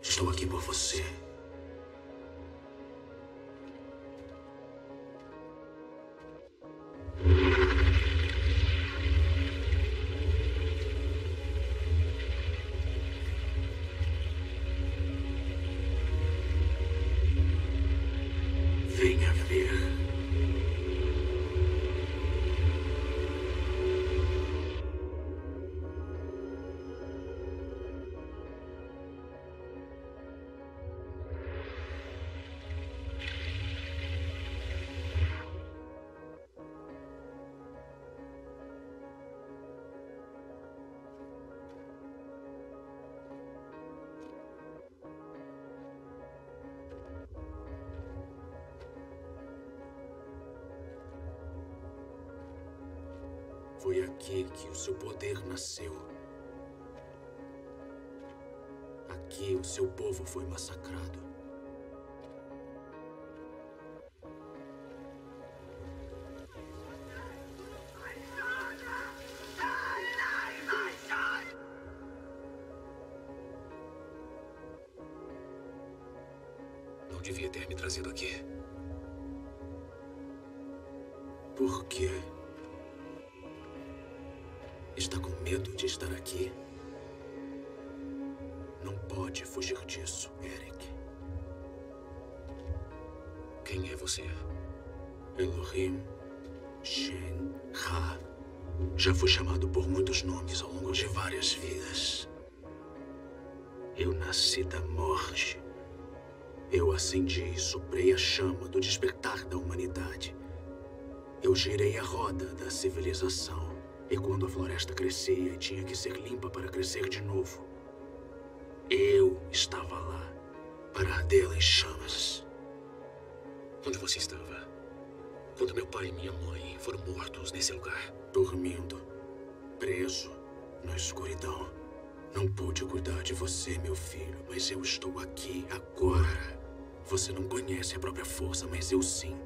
Speaker 20: Estou aqui por você. Foi aqui que o seu poder nasceu. Aqui o seu povo foi massacrado. Da civilização. E quando a floresta crescia e tinha que ser limpa para crescer de novo, eu estava lá para ardê-la em chamas.
Speaker 5: Onde você estava?
Speaker 20: Quando meu pai e minha mãe foram mortos nesse lugar. Dormindo, preso, na escuridão. Não pude cuidar de você, meu filho, mas eu estou aqui agora. Você não conhece a própria força, mas eu sim.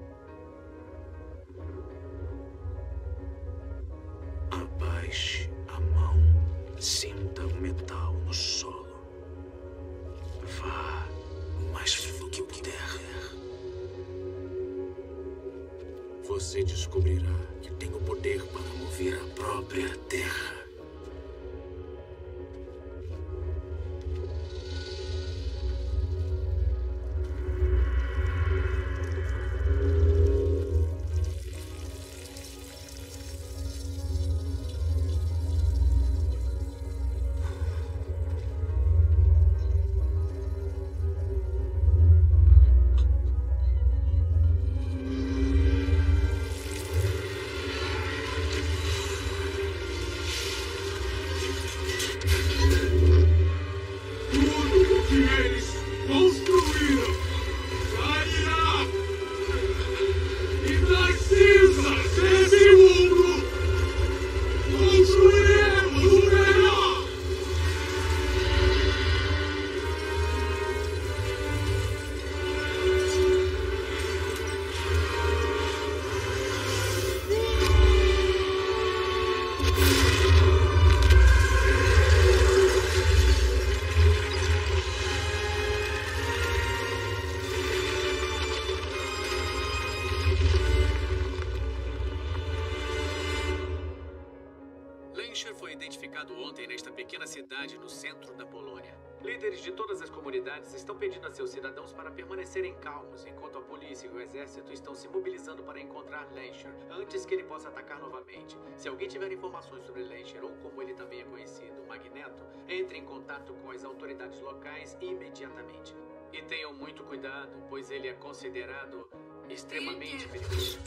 Speaker 7: Líderes de todas as comunidades estão pedindo a seus cidadãos para permanecerem calmos, enquanto a polícia e o exército estão se mobilizando para encontrar Lenscher antes que ele possa atacar novamente. Se alguém tiver informações sobre Lenscher, ou como ele também é conhecido, o Magneto, entre em contato com as autoridades locais imediatamente. E tenham muito cuidado, pois ele é considerado extremamente perigoso.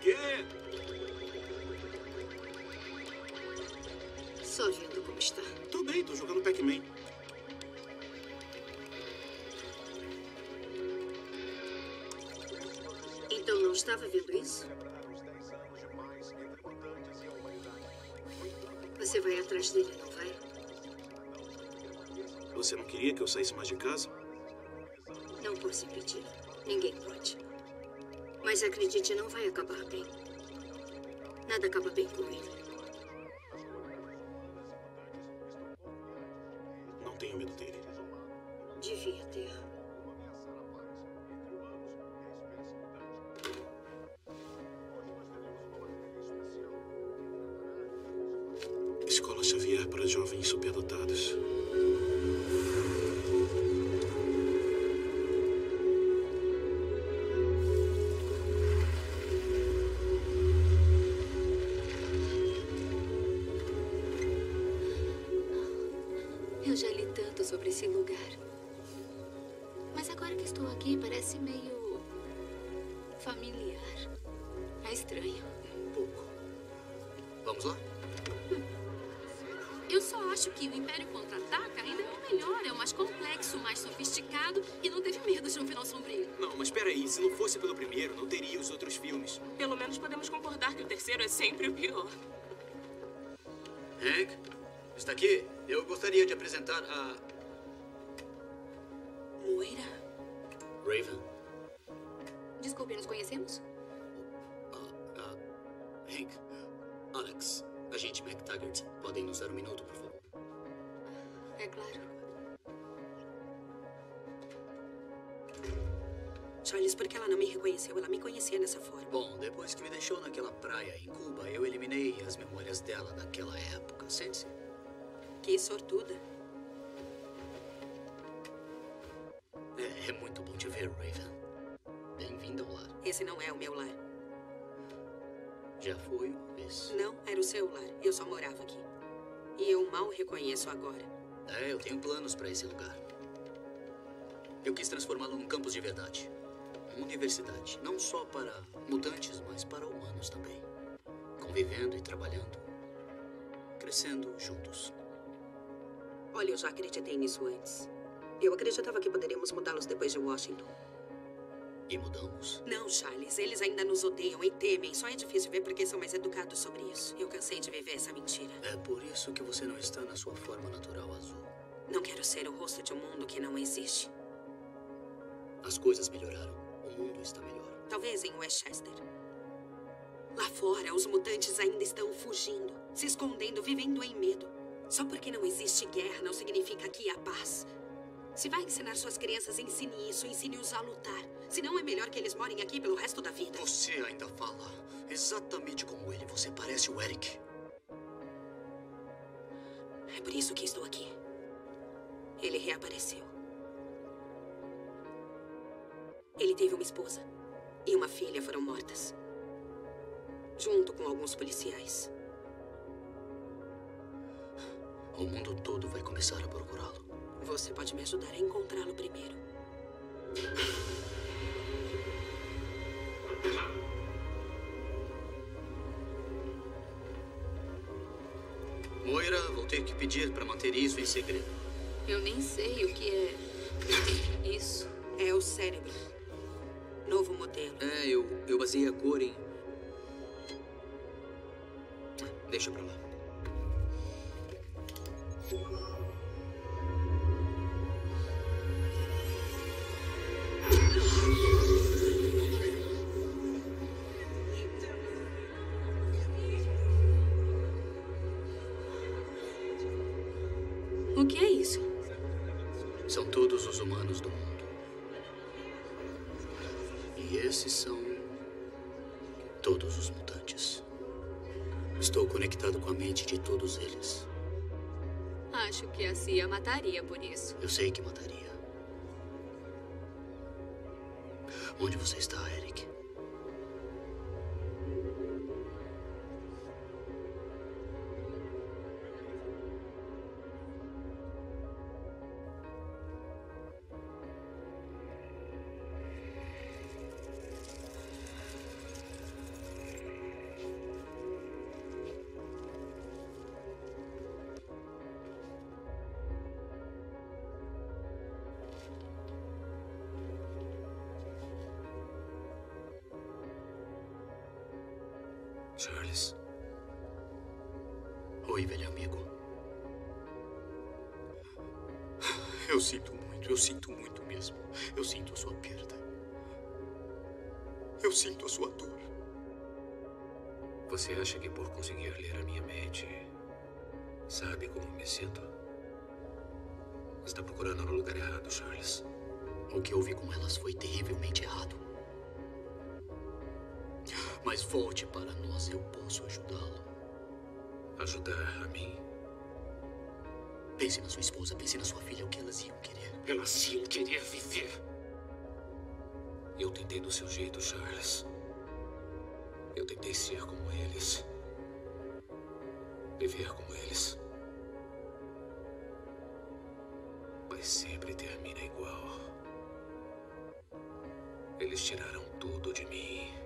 Speaker 13: Quê?
Speaker 12: Só vendo como está.
Speaker 20: Tô bem, tô jogando Pac-Man.
Speaker 12: Então não estava vendo isso? Você vai atrás dele, não vai?
Speaker 20: Você não queria que eu saísse mais de casa?
Speaker 12: Não posso impedir. Ninguém pode. Mas acredite, não vai acabar bem. Nada acaba bem com ele.
Speaker 20: Não tenho medo dele.
Speaker 12: Devia ter.
Speaker 20: Para jovens superdotados.
Speaker 10: Eu já li tanto sobre esse lugar. Mas agora que estou aqui, parece meio. familiar. É estranho.
Speaker 1: Um pouco. Vamos lá?
Speaker 16: Eu só acho que o Império Contra-Ataca ainda é o melhor, é o mais complexo, o mais sofisticado e não teve medo de um final sombrio.
Speaker 14: Não, mas peraí, se não fosse pelo primeiro, não teria os outros filmes.
Speaker 2: Pelo menos podemos concordar que o terceiro é sempre o pior.
Speaker 9: Hank, está aqui? Eu gostaria de apresentar a.
Speaker 13: Charles, por que ela não me reconheceu? Ela me conhecia dessa forma.
Speaker 1: Bom, depois que me deixou naquela praia em Cuba, eu eliminei as memórias dela daquela época. Sente-se.
Speaker 13: Que sortuda.
Speaker 1: É, é muito bom te ver, Raven. Bem-vindo ao lar.
Speaker 13: Esse não é o meu lar.
Speaker 1: Já foi uma vez.
Speaker 13: Não, era o seu lar. Eu só morava aqui. E eu mal reconheço agora.
Speaker 1: É, eu tenho planos para esse lugar. Eu quis transformá-lo num campus de verdade. Universidade, não só para mutantes, mas para humanos também. Convivendo e trabalhando. Crescendo juntos.
Speaker 13: Olha, eu já acreditei nisso antes. Eu acreditava que poderíamos mudá-los depois de Washington.
Speaker 1: E mudamos?
Speaker 13: Não, Charles. Eles ainda nos odeiam e temem. Só é difícil ver porque são mais educados sobre isso. Eu cansei de viver essa mentira.
Speaker 1: É por isso que você não está na sua forma natural azul.
Speaker 13: Não quero ser o rosto de um mundo que não existe.
Speaker 1: As coisas melhoraram. O mundo está melhor.
Speaker 13: Talvez em Westchester. Lá fora, os mutantes ainda estão fugindo, se escondendo, vivendo em medo. Só porque não existe guerra não significa que há paz. Se vai ensinar suas crianças, ensine isso, ensine-os a lutar. Se não, é melhor que eles morem aqui pelo resto da vida.
Speaker 1: Você ainda fala exatamente como ele. Você parece o Eric.
Speaker 13: É por isso que estou aqui. Ele reapareceu. Ele teve uma esposa e uma filha foram mortas. Junto com alguns policiais.
Speaker 1: O mundo todo vai começar a procurá-lo.
Speaker 13: Você pode me ajudar a encontrá-lo primeiro.
Speaker 1: Moira, vou ter que pedir para manter isso em segredo.
Speaker 10: Eu nem sei o que é isso.
Speaker 13: É o cérebro. Novo modelo.
Speaker 1: É, eu, eu baseei a cor em. Deixa pra lá. Esses são todos os mutantes. Estou conectado com a mente de todos eles.
Speaker 10: Acho que a CIA mataria por isso.
Speaker 1: Eu sei que mataria. Onde você está, Charles. Oi, velho amigo. Eu sinto muito, eu sinto muito mesmo. Eu sinto a sua perda. Eu sinto a sua dor.
Speaker 5: Você acha que por conseguir ler a minha mente, sabe como me sinto? Está procurando no lugar errado, Charles.
Speaker 1: O que houve com elas foi terrivelmente errado. Volte para nós, eu posso ajudá-lo.
Speaker 5: Ajudar a mim?
Speaker 1: Pense na sua esposa, pense na sua filha, o que elas iam querer.
Speaker 5: Elas iam querer viver. Eu tentei do seu jeito, Charles. Eu tentei ser como eles. Viver como eles. Mas sempre termina igual. Eles tiraram tudo de mim.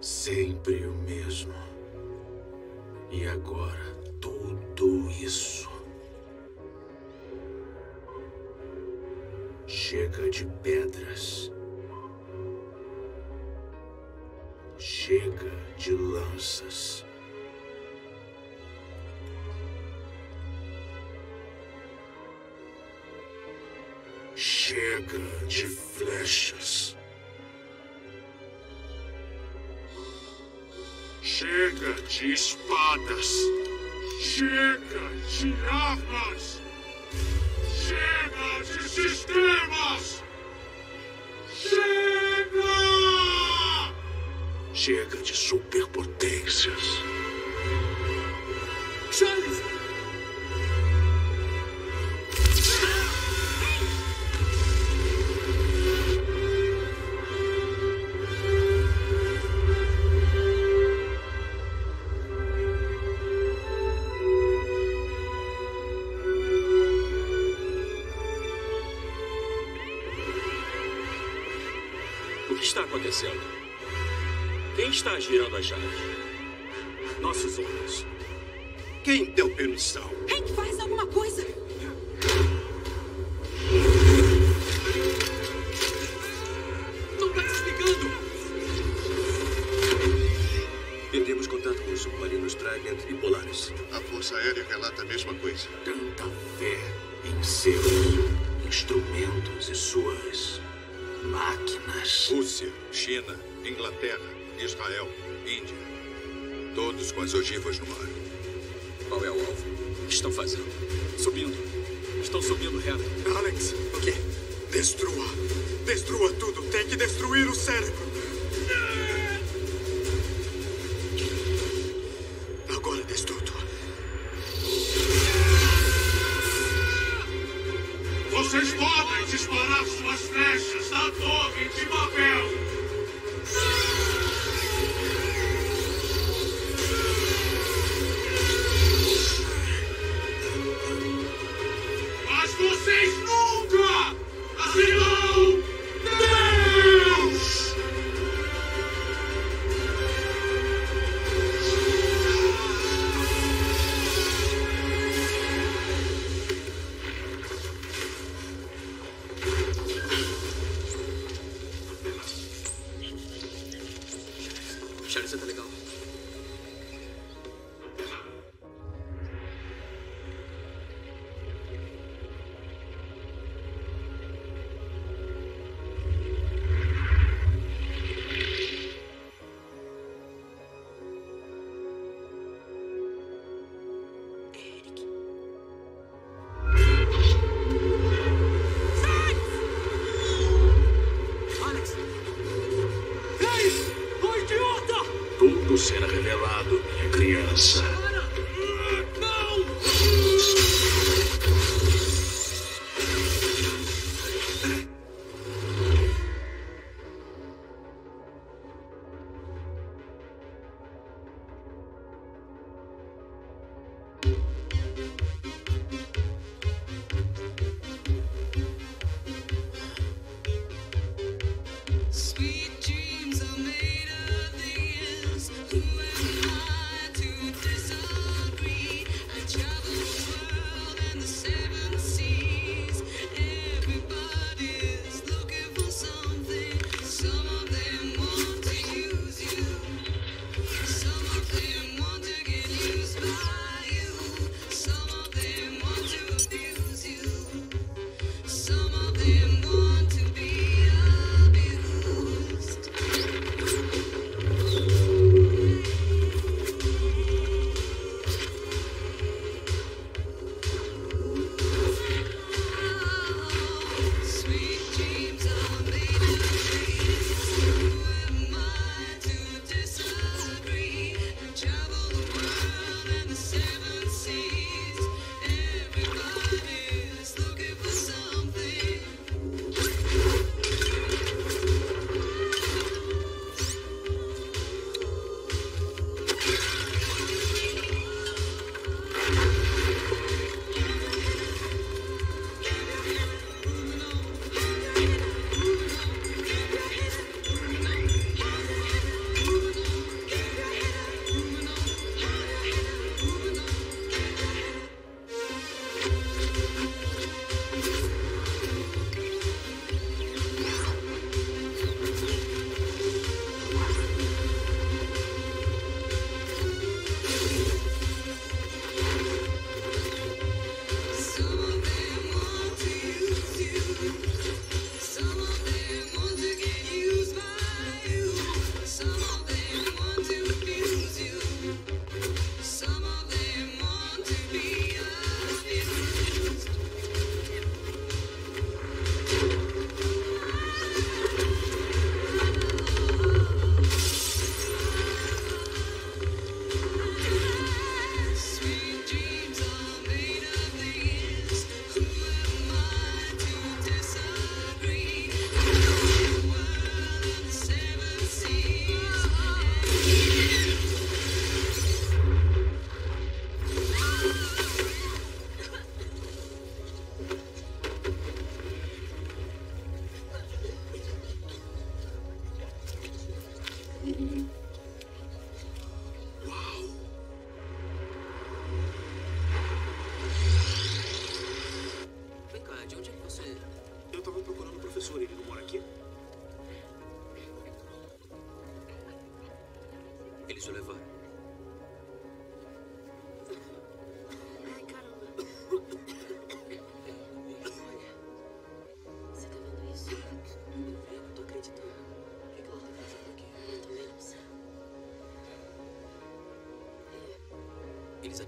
Speaker 20: Sempre o mesmo. E agora tudo isso. Chega de pedras. Chega de flechas.
Speaker 22: Chega de espadas. Chega de armas. Chega de sistemas. Chega!
Speaker 20: Chega de superpotências.
Speaker 22: Charles!
Speaker 23: Quem está girando as chaves? Nossos homens.
Speaker 22: Quem deu permissão?
Speaker 13: Hank, faz alguma coisa!
Speaker 23: Não está desligando!
Speaker 22: Perdemos contato com os submarinos Trident e Polaris.
Speaker 19: A Força Aérea relata a mesma coisa.
Speaker 20: Tanta fé em seus instrumentos e suas máquinas.
Speaker 24: Rússia, China, Inglaterra, Israel, Índia. Todos com as ogivas no ar.
Speaker 23: Qual é o alvo? O que estão fazendo? Subindo. Estão subindo reto.
Speaker 22: Alex, o quê? Destrua. Destrua tudo. Tem que destruir o cérebro.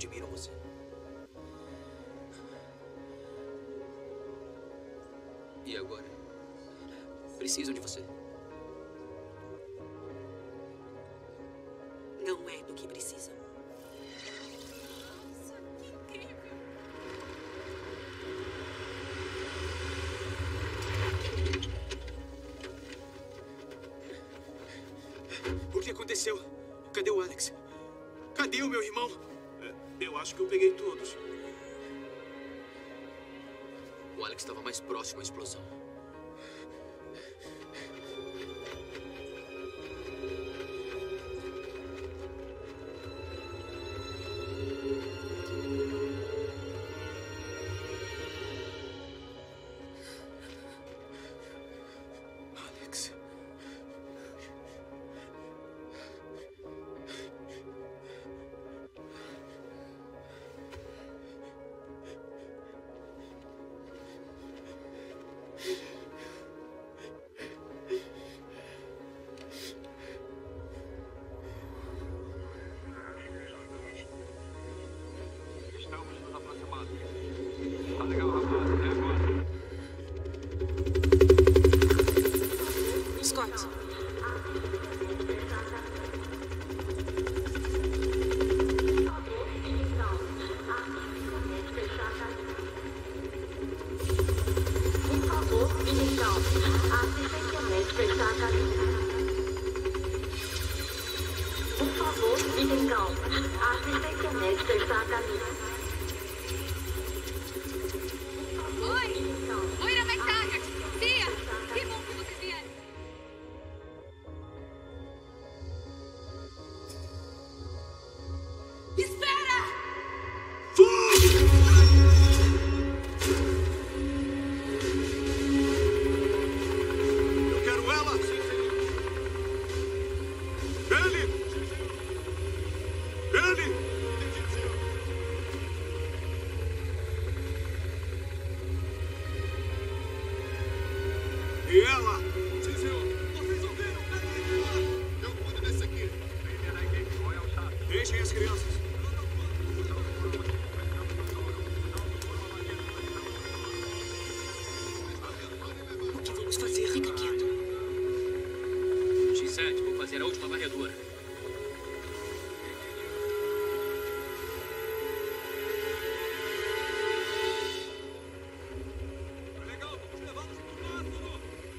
Speaker 10: admiram você. E agora? Precisam de você.
Speaker 22: Não é do que precisam. Nossa, que incrível!
Speaker 7: O que aconteceu? Cadê o Alex? Cadê o meu irmão? acho que eu peguei todos.
Speaker 10: O Alex estava mais próximo à explosão.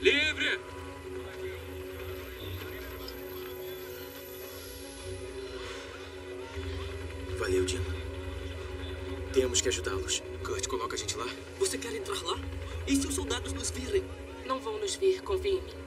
Speaker 10: Livre!
Speaker 7: Valeu, Dino. Temos que ajudá-los. Kurt, coloca a gente lá.
Speaker 22: Você quer entrar lá? E se os soldados nos virem?
Speaker 17: Não vão nos ver, confie em mim.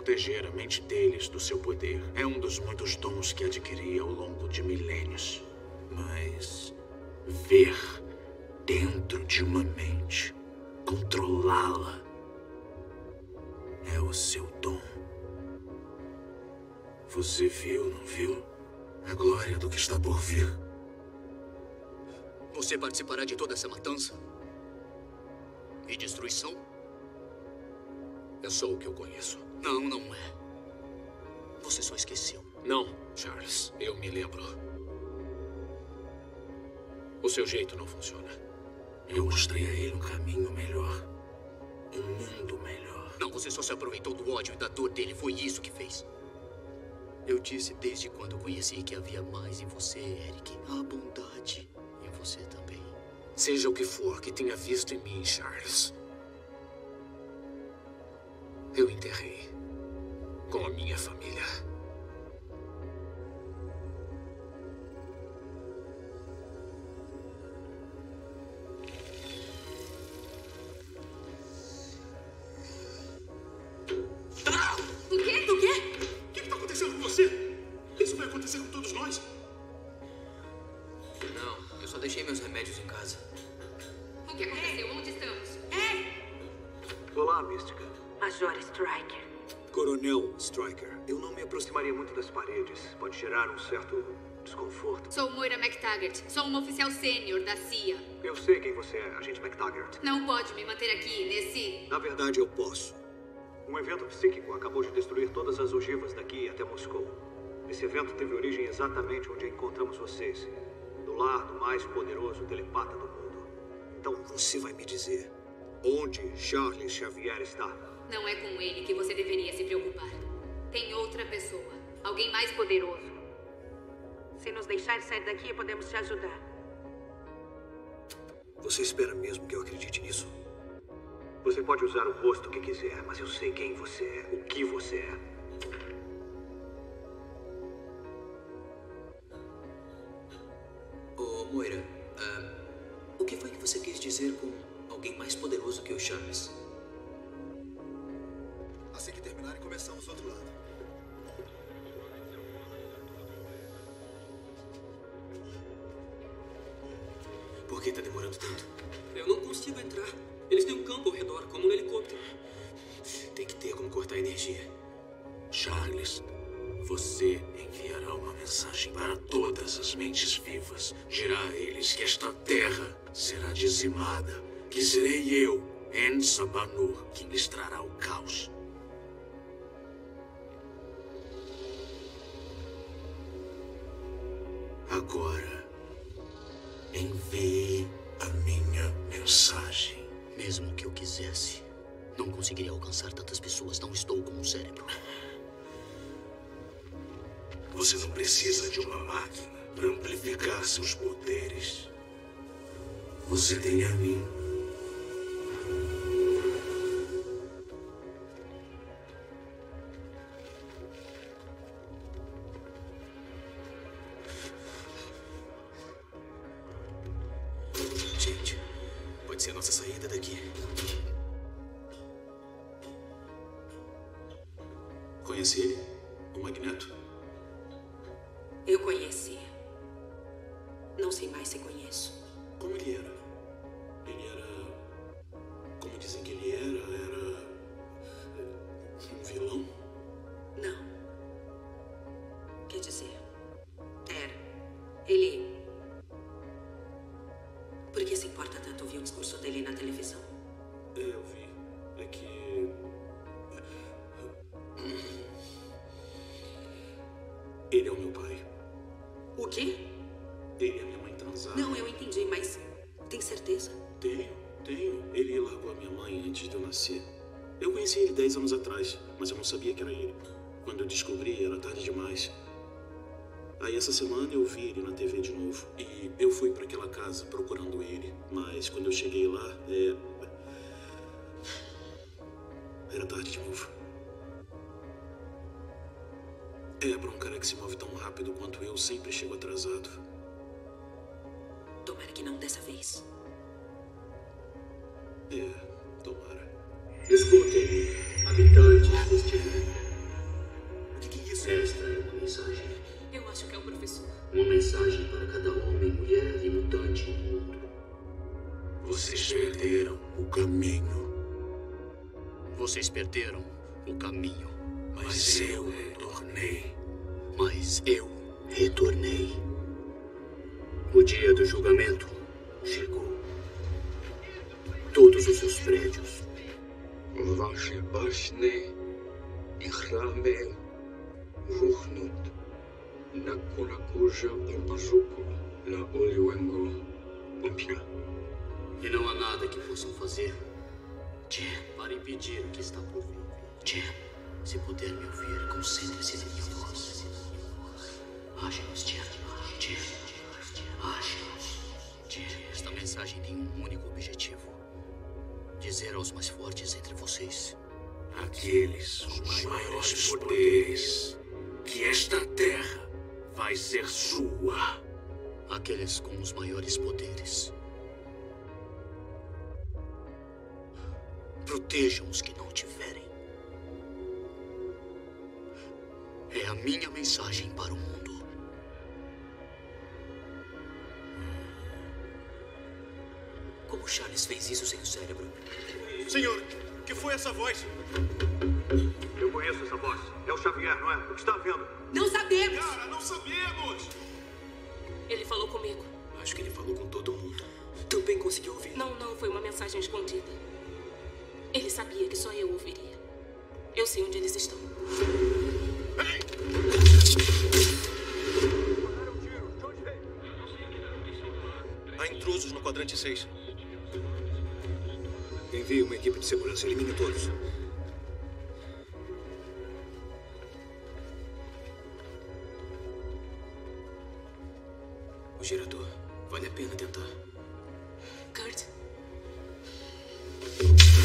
Speaker 20: Proteger a mente deles do seu poder. É um dos muitos dons que adquiri ao longo de milênios. Mas ver dentro de uma mente, controlá-la, é o seu dom. Você viu, não viu? A glória do que está por vir.
Speaker 1: Você participará de toda essa matança? E destruição?
Speaker 5: É só o que eu conheço.
Speaker 1: Não, não é. Você só esqueceu.
Speaker 5: Não, Charles. Eu me lembro. O seu jeito não funciona.
Speaker 20: Eu mostrei a ele um caminho melhor. Um mundo melhor.
Speaker 1: Não, você só se aproveitou do ódio e da dor dele. Foi isso que fez. Eu disse desde quando conheci que havia mais em você, Eric. A bondade em você também.
Speaker 5: Seja o que for que tenha visto em mim, Charles. Eu enterrei com a minha família.
Speaker 17: Eu sei quem você é, agente McTaggart.
Speaker 10: Não pode me manter aqui, nesse...
Speaker 17: Na verdade, eu posso. Um evento psíquico acabou de destruir todas as ogivas daqui até Moscou. Esse evento teve origem exatamente onde encontramos vocês. No lar do mais poderoso telepata do mundo. Então você vai me dizer onde Charles Xavier está?
Speaker 10: Não é com ele que você deveria se preocupar. Tem outra pessoa. Alguém mais poderoso.
Speaker 25: Se nos deixar sair daqui, podemos te ajudar.
Speaker 17: Você espera mesmo que eu acredite nisso? Você pode usar o rosto que quiser, mas eu sei quem você é, o que você é.
Speaker 9: Ô, Moira, ah, o que foi que você quis dizer com alguém mais poderoso que o Charles?
Speaker 21: Assim que terminarem, começamos do outro lado.
Speaker 14: Por que tá demorando tanto?
Speaker 26: Eu não consigo entrar. Eles têm um campo ao redor, como um helicóptero.
Speaker 14: Tem que ter como cortar a energia.
Speaker 20: Charles, você enviará uma mensagem para todas as mentes vivas. Dirá a eles que esta terra será dizimada, que serei eu, Ensa Banur, quem lhes trará o caos. Agora, envie a minha mensagem.
Speaker 1: Mesmo que eu quisesse, não conseguiria alcançar tantas pessoas. Não estou com um cérebro.
Speaker 20: Você não precisa de uma máquina.
Speaker 14: para amplificar seus poderes. Você tem a mim. Vocês perderam o caminho.
Speaker 1: Vocês perderam o caminho.
Speaker 14: Mas eu retornei.
Speaker 1: Mas eu retornei. O dia do julgamento chegou. Todos os seus prédios.
Speaker 27: Ваши башни и храмы рухнут на Кунакужа Пампажуку, на Оливенго Пампья.
Speaker 1: E não há nada que possam fazer para impedir o que está por vir. Jim, se puder me ouvir, concentre-se na minha voz. Age-nos, Jim. Jim. Age-nos. Jim, esta mensagem tem um único objetivo. Dizer aos mais fortes entre vocês.
Speaker 14: Aqueles os maiores poderes que esta terra vai ser sua.
Speaker 1: Aqueles com os maiores poderes. Protejam os que não tiverem. É a minha mensagem para o mundo.
Speaker 28: Como Charles fez isso sem o cérebro?
Speaker 21: Senhor, que foi essa voz? Eu conheço essa voz. É o Xavier, não é? O que está vendo?
Speaker 13: Não sabemos!
Speaker 21: Cara, não sabemos!
Speaker 6: Ele falou comigo.
Speaker 7: Acho que ele falou com todo mundo.
Speaker 28: Também conseguiu ouvir.
Speaker 6: Não, não, foi uma mensagem escondida. Ele sabia que só eu ouviria. Eu sei onde eles estão.
Speaker 21: Há intrusos no quadrante 6. Envie uma equipe de segurança. Elimine todos.
Speaker 7: O gerador. Vale a pena tentar.
Speaker 6: Kurt,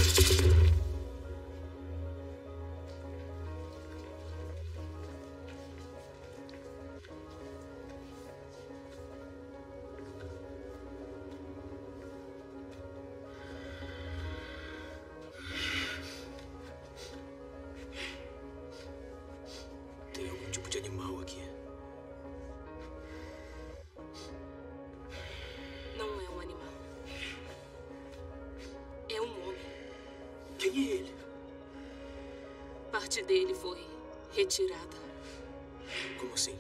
Speaker 7: Thank
Speaker 6: you. Dele foi retirada.
Speaker 7: Como assim?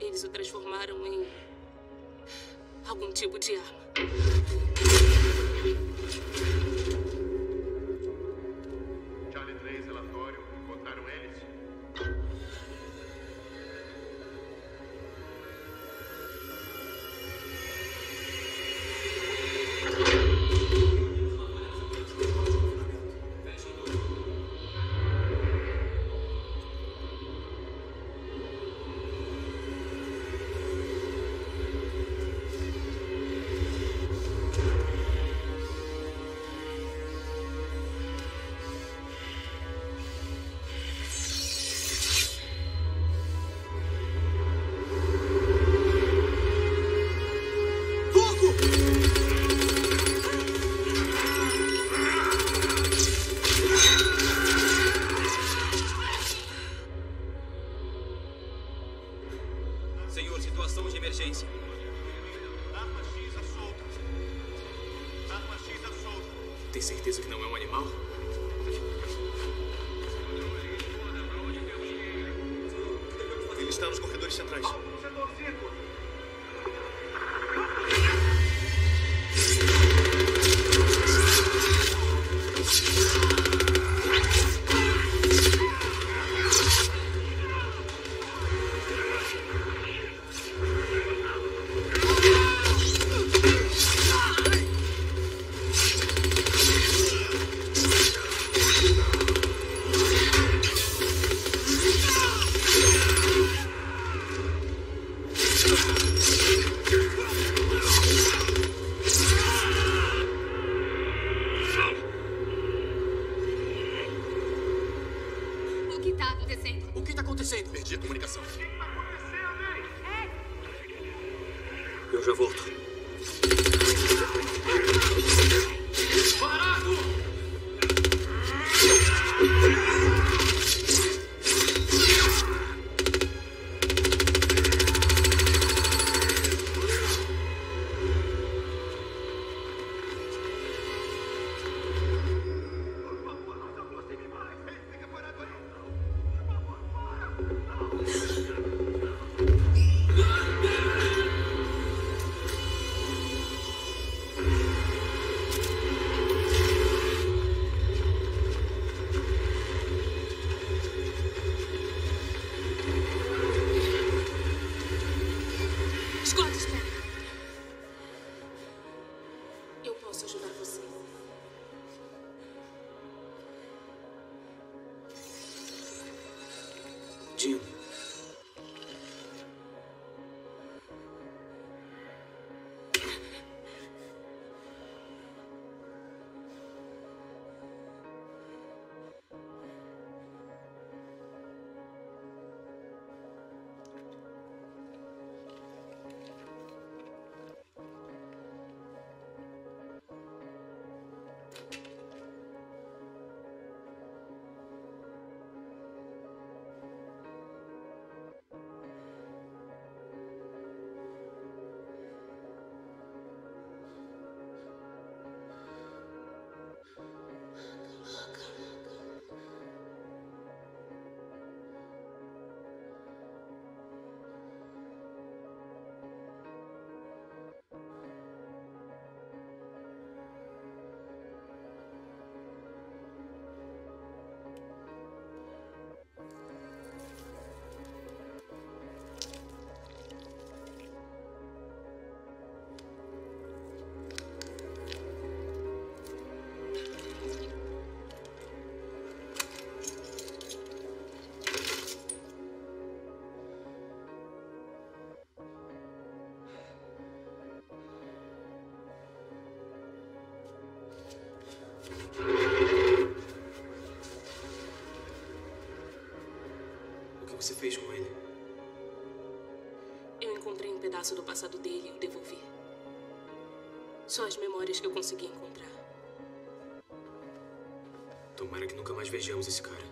Speaker 6: Eles o transformaram em algum tipo de arma.
Speaker 7: Que
Speaker 6: você
Speaker 7: fez com ele?
Speaker 6: Eu encontrei um pedaço do passado dele e o devolvi. Só as memórias que eu consegui encontrar.
Speaker 7: Tomara que nunca mais vejamos esse cara.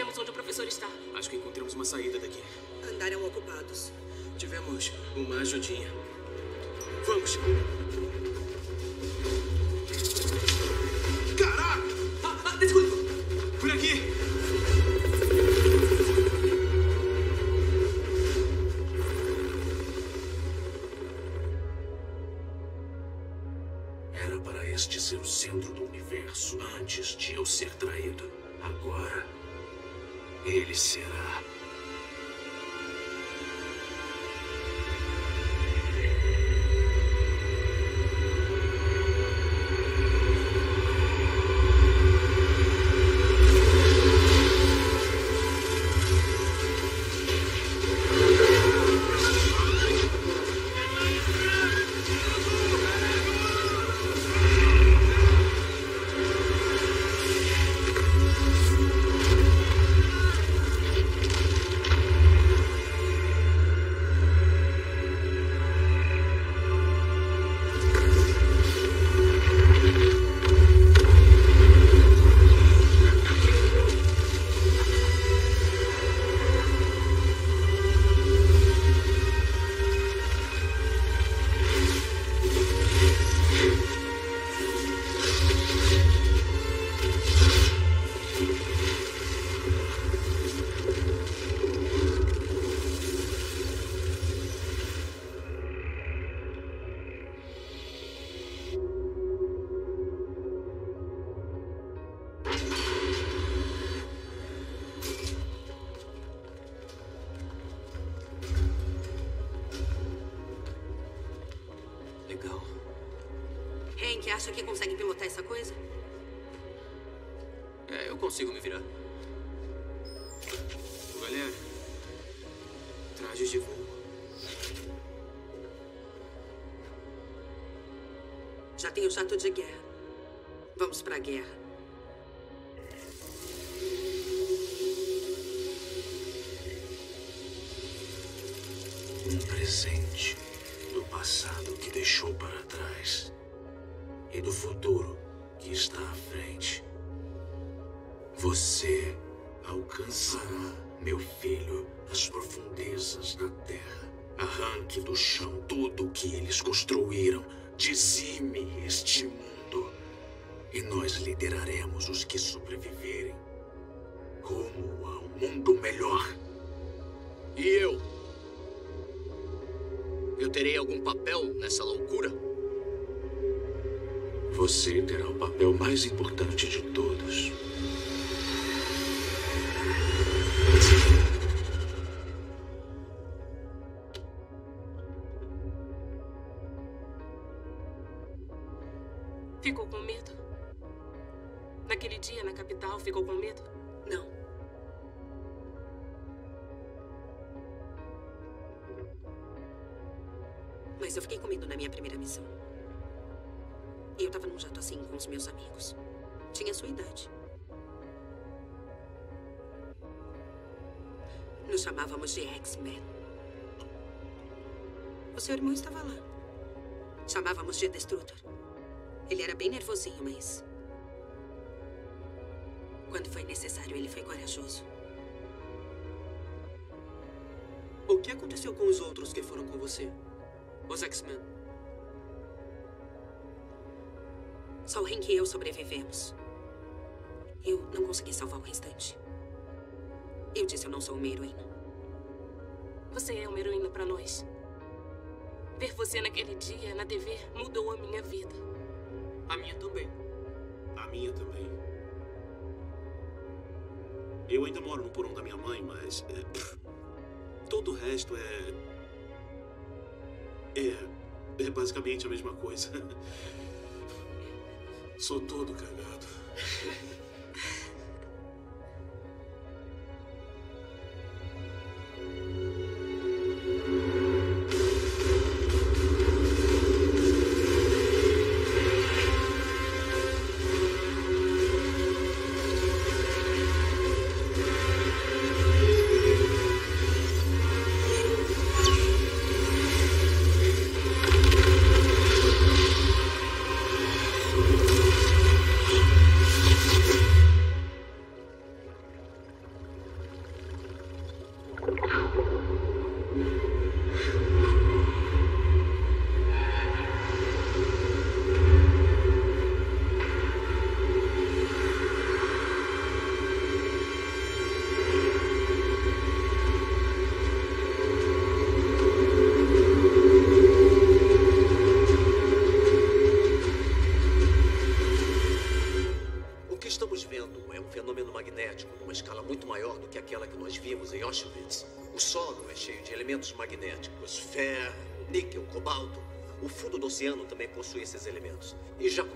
Speaker 6: Sabemos onde o professor está.
Speaker 7: Acho que encontramos uma saída daqui.
Speaker 13: Andaram ocupados.
Speaker 7: Tivemos uma ajudinha. Vamos!
Speaker 13: Acha que consegue pilotar essa coisa?
Speaker 9: É, eu consigo me virar. Galera, trajes de voo.
Speaker 13: Já tem o jato de guerra. Vamos pra guerra.
Speaker 20: Um presente do passado que deixou para e do futuro que está à frente. Você alcançará, meu filho, as profundezas da terra. Arranque do chão tudo o que eles construíram. Dizime este mundo. E nós lideraremos os que sobreviverem rumo a um mundo melhor.
Speaker 9: E eu? Eu terei algum papel nessa loucura?
Speaker 20: Você terá o papel mais importante de todos.
Speaker 6: Ficou com medo? Naquele dia na capital, ficou com medo?
Speaker 13: Não. Mas eu fiquei com medo na minha primeira missão. Eu tava num jato assim com os meus amigos. Tinha sua idade. Nos chamávamos de X-Men. O seu irmão estava lá. Chamávamos de Destrutor. Ele era bem nervosinho, mas. Quando foi necessário, ele foi corajoso.
Speaker 26: O que aconteceu com os outros que foram com você? Os X-Men.
Speaker 13: Só o Hank e eu sobrevivemos. Eu não consegui salvar o restante. Eu disse eu não sou uma heroína.
Speaker 6: Você é uma heroína pra nós. Ver você naquele dia na TV mudou a minha vida.
Speaker 26: A minha também.
Speaker 14: A minha também. Eu ainda moro no porão da minha mãe, mas. é, *laughs* todo o resto é. É. É basicamente a mesma coisa. *laughs* Sou todo cagado. *laughs*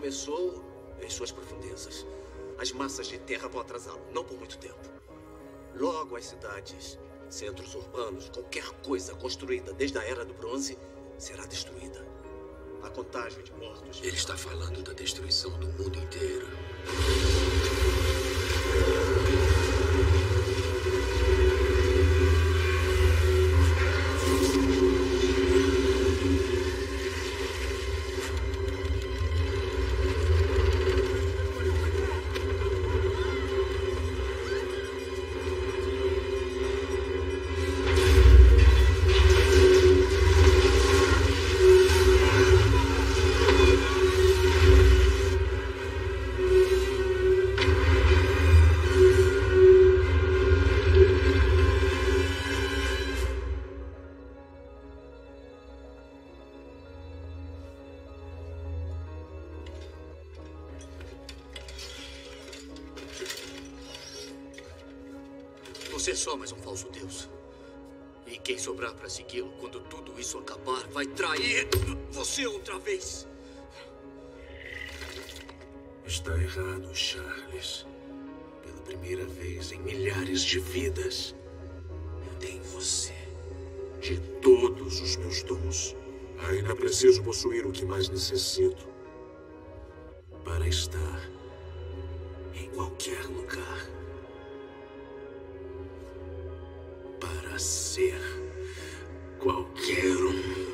Speaker 7: começou em suas profundezas. As massas de terra vão atrasá-lo, não por muito tempo. Logo, as cidades, centros urbanos, qualquer coisa construída desde a Era do Bronze será destruída. A contagem de mortos.
Speaker 1: Ele está falando da destruição do mundo inteiro.
Speaker 29: Você outra vez.
Speaker 20: Está errado, Charles. Pela primeira vez em milhares de vidas, tem você. De todos os meus dons, ainda preciso possuir o que mais necessito para estar em qualquer lugar. Para ser qualquer um.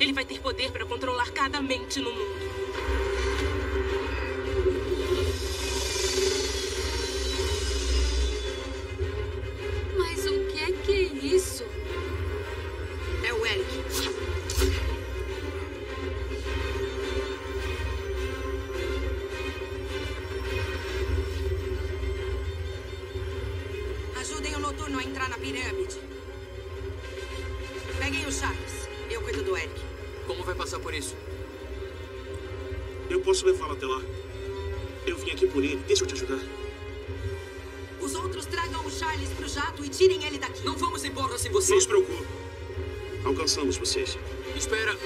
Speaker 6: ele vai ter poder para controlar cada mente no mundo.
Speaker 30: Outros tragam o Charles pro jato e tirem ele daqui.
Speaker 13: Não vamos embora sem você.
Speaker 14: Não se preocupe. Alcançamos vocês.
Speaker 13: Espera.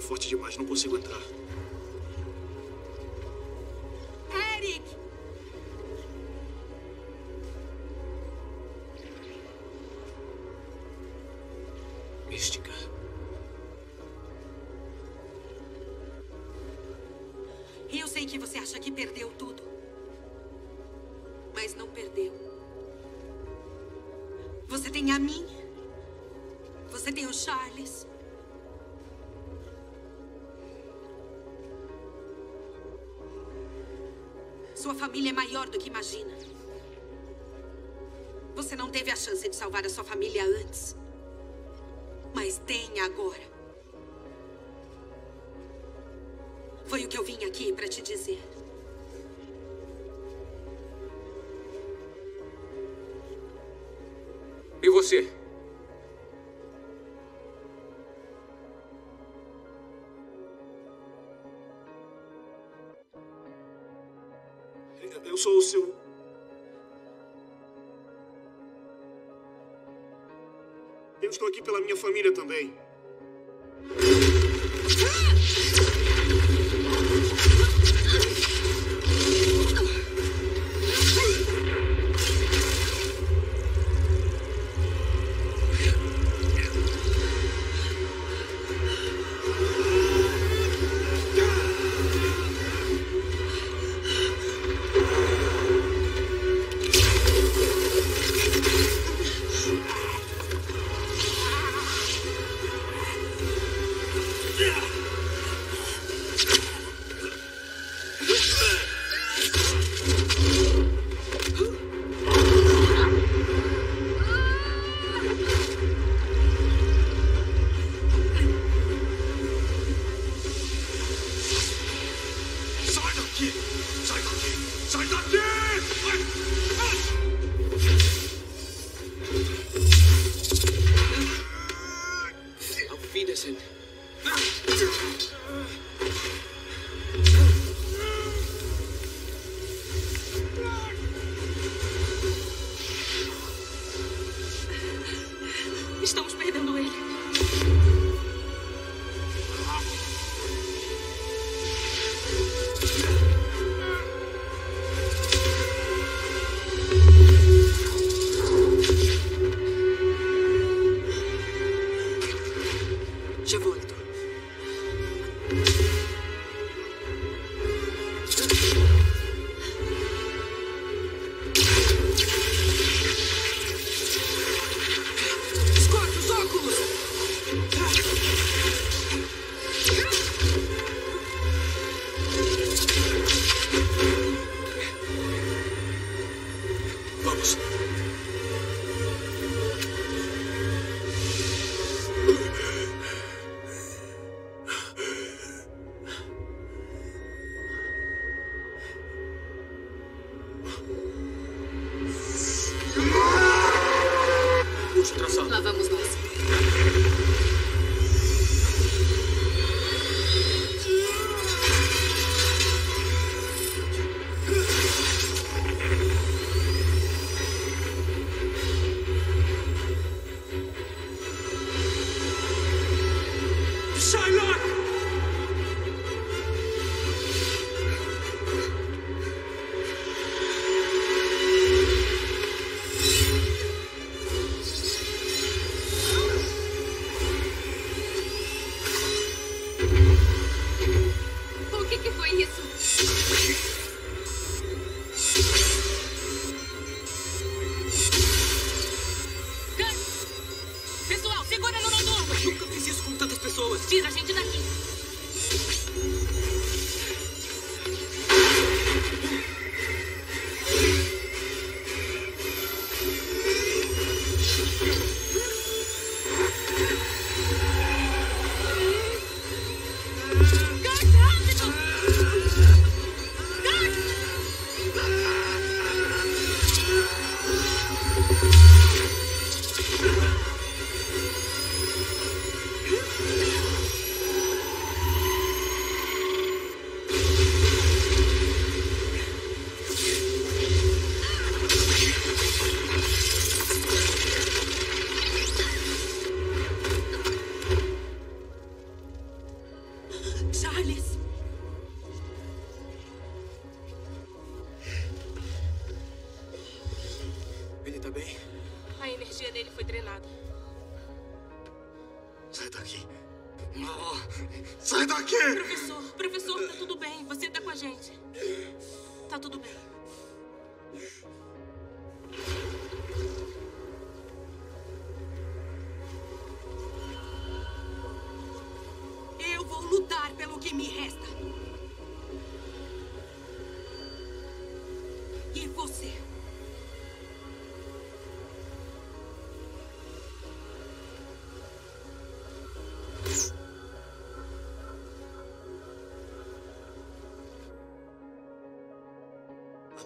Speaker 14: É forte demais, não consigo entrar.
Speaker 13: Eric!
Speaker 5: Mística.
Speaker 13: Eu sei que você acha que perdeu tudo. Mas não perdeu. Você tem a mim. Você tem o Charles. Sua família é maior do que imagina. Você não teve a chance de salvar a sua família antes. Mas tem agora. Foi o que eu vim aqui para te dizer.
Speaker 14: Pela minha família também.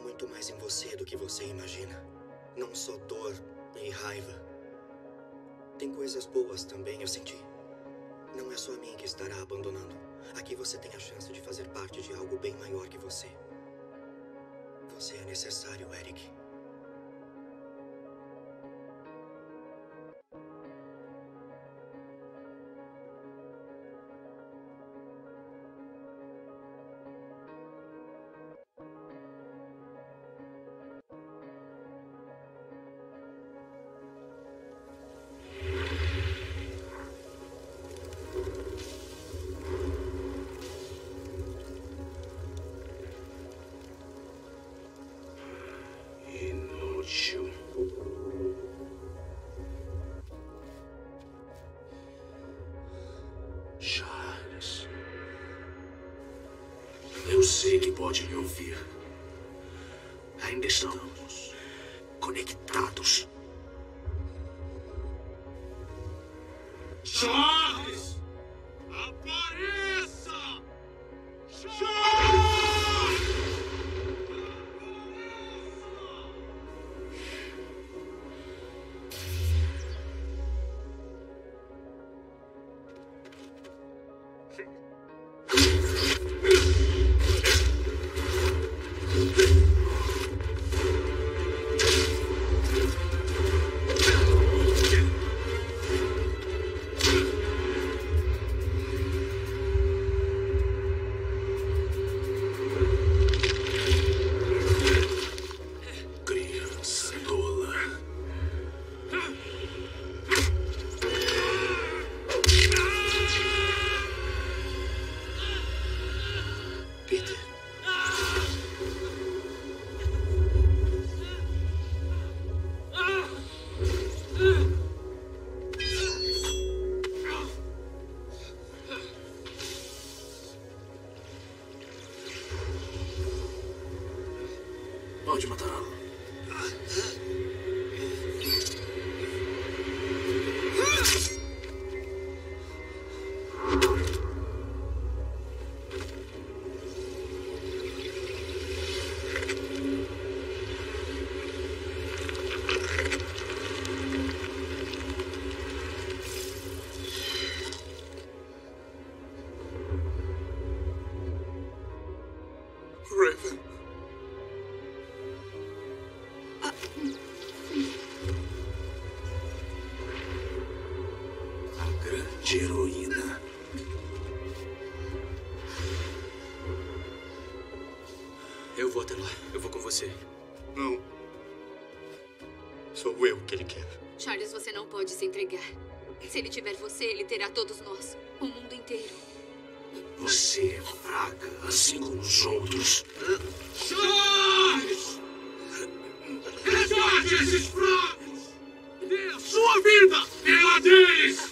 Speaker 31: Muito mais em você do que você imagina. Não só dor e raiva. Tem coisas boas também, eu senti. Não é só a mim que estará abandonando. Aqui você tem a chance de fazer parte de algo bem maior que você. Você é necessário, Eric.
Speaker 20: Pode me ouvir. Grande heroína.
Speaker 1: Eu vou até lá. Eu vou com você. Não. Sou eu que ele quer.
Speaker 10: Charles, você não pode se entregar. Se ele tiver você, ele terá todos nós. O mundo inteiro.
Speaker 20: Você é fraca, assim como os outros.
Speaker 1: Charles! Resgate esses fracos! Dê a sua vida pela deles!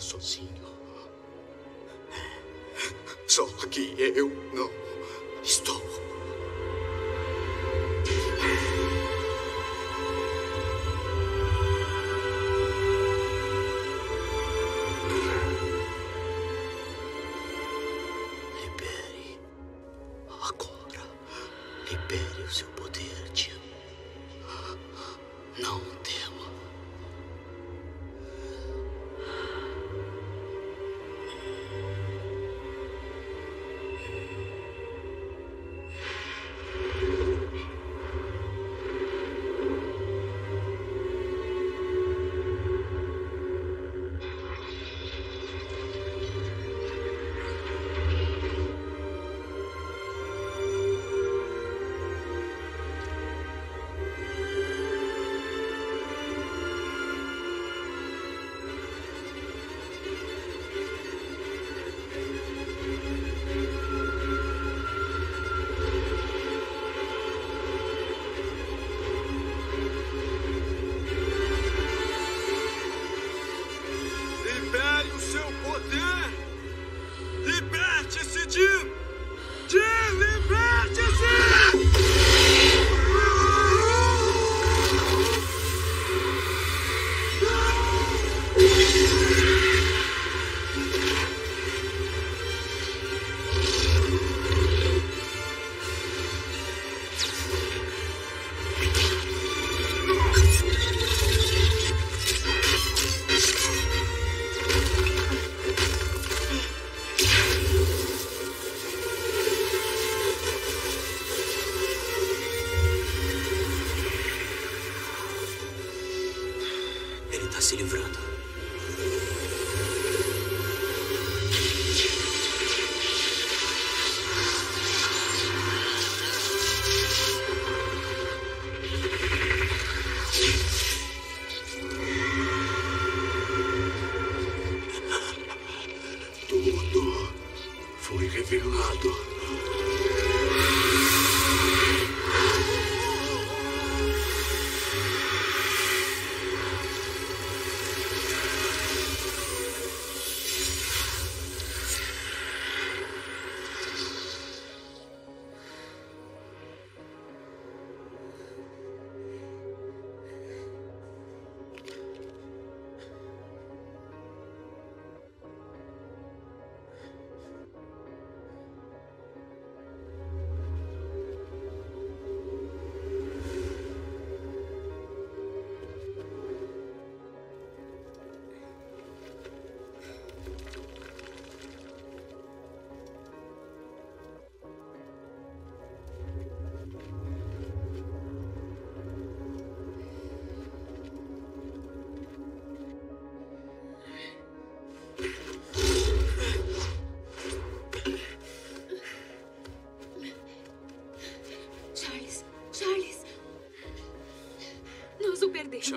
Speaker 1: Sozinho. Só que eu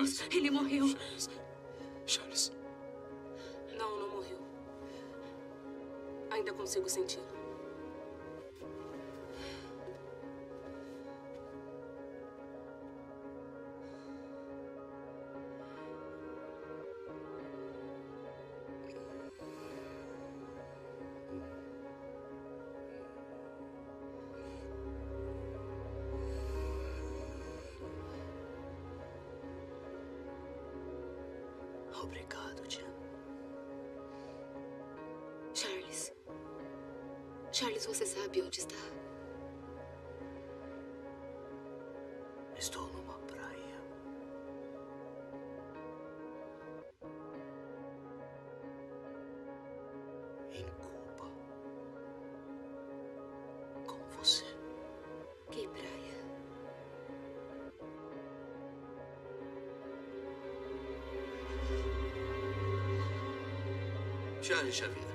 Speaker 32: perdemos. Ele morreu.
Speaker 7: Charles.
Speaker 6: Não, não morreu. Ainda consigo senti-lo.
Speaker 33: Sabe onde está?
Speaker 1: Estou numa praia. Em Cuba. Com você.
Speaker 33: Que praia?
Speaker 34: Charles Xavier.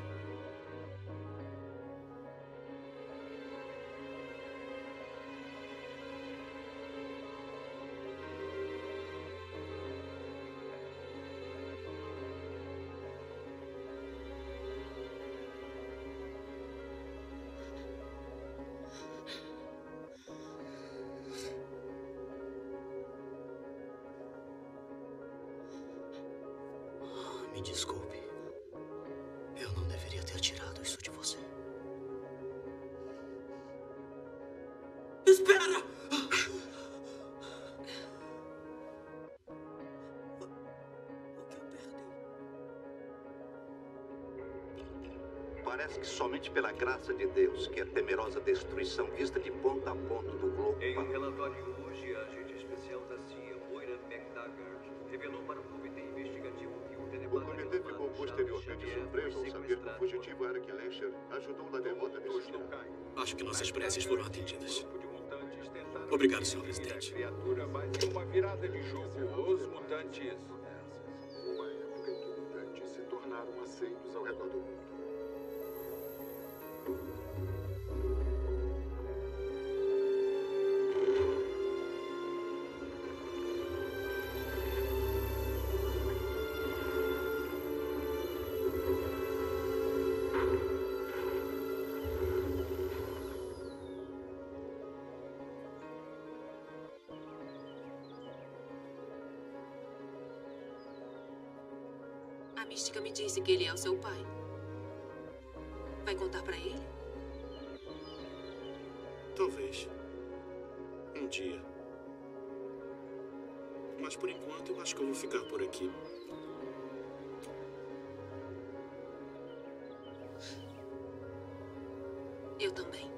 Speaker 22: Espera!
Speaker 35: Parece que somente pela graça de Deus que a temerosa destruição vista de ponta a ponta do globo.
Speaker 36: Em um relatório hoje, a agente especial da CIA, Moira McTaggart, revelou para o Comitê Investigativo que o
Speaker 37: O
Speaker 36: tenebroso
Speaker 37: comitê ficou posteriormente surpreso ao saber que o fugitivo Eric Lesher ajudou na derrota desse.
Speaker 7: Acho que nossas preces foram atendidas. Obrigado, senhor presidente.
Speaker 38: criatura, uma virada de jogo, os mutantes.
Speaker 10: Me disse que ele é o seu pai. Vai contar pra ele?
Speaker 34: Talvez. Um dia. Mas por enquanto eu acho que eu vou ficar por aqui.
Speaker 10: Eu também.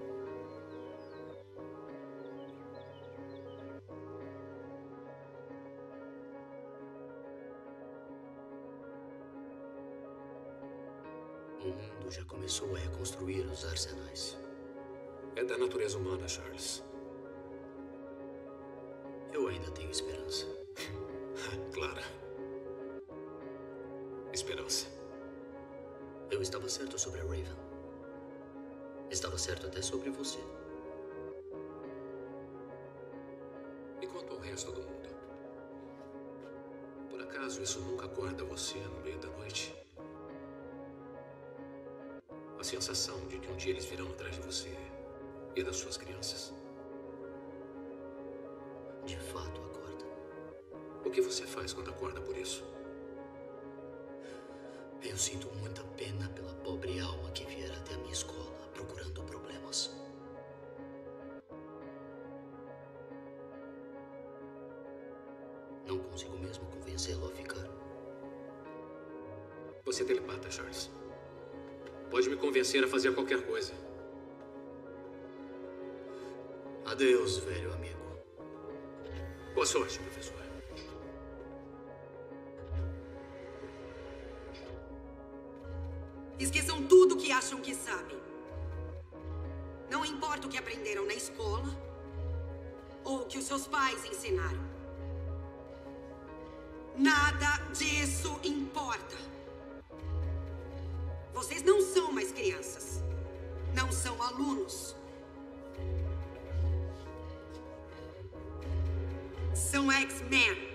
Speaker 1: Já começou a reconstruir os arsenais.
Speaker 14: É da natureza humana, Charles.
Speaker 1: Eu ainda tenho esperança. *laughs*
Speaker 14: Clara. Esperança.
Speaker 1: Eu estava certo sobre a Raven. Estava certo até sobre você.
Speaker 14: E quanto ao resto do mundo? Por acaso isso nunca acorda você no meio da noite? A
Speaker 7: sensação de que um dia eles virão atrás de você e das suas crianças?
Speaker 1: De fato, acorda.
Speaker 7: O que você faz quando acorda por isso?
Speaker 1: Eu sinto muita pena pela pobre alma que vier até a minha escola procurando problemas. Não consigo mesmo convencê-lo a ficar.
Speaker 7: Você é telepata, Charles. Pode me convencer a fazer qualquer coisa.
Speaker 1: Adeus, velho amigo.
Speaker 7: Boa sorte, professor.
Speaker 13: Esqueçam tudo que acham que sabem. Não importa o que aprenderam na escola ou o que os seus pais ensinaram. Nada disso importa. Vocês não são mais crianças. Não são alunos. São X-Men.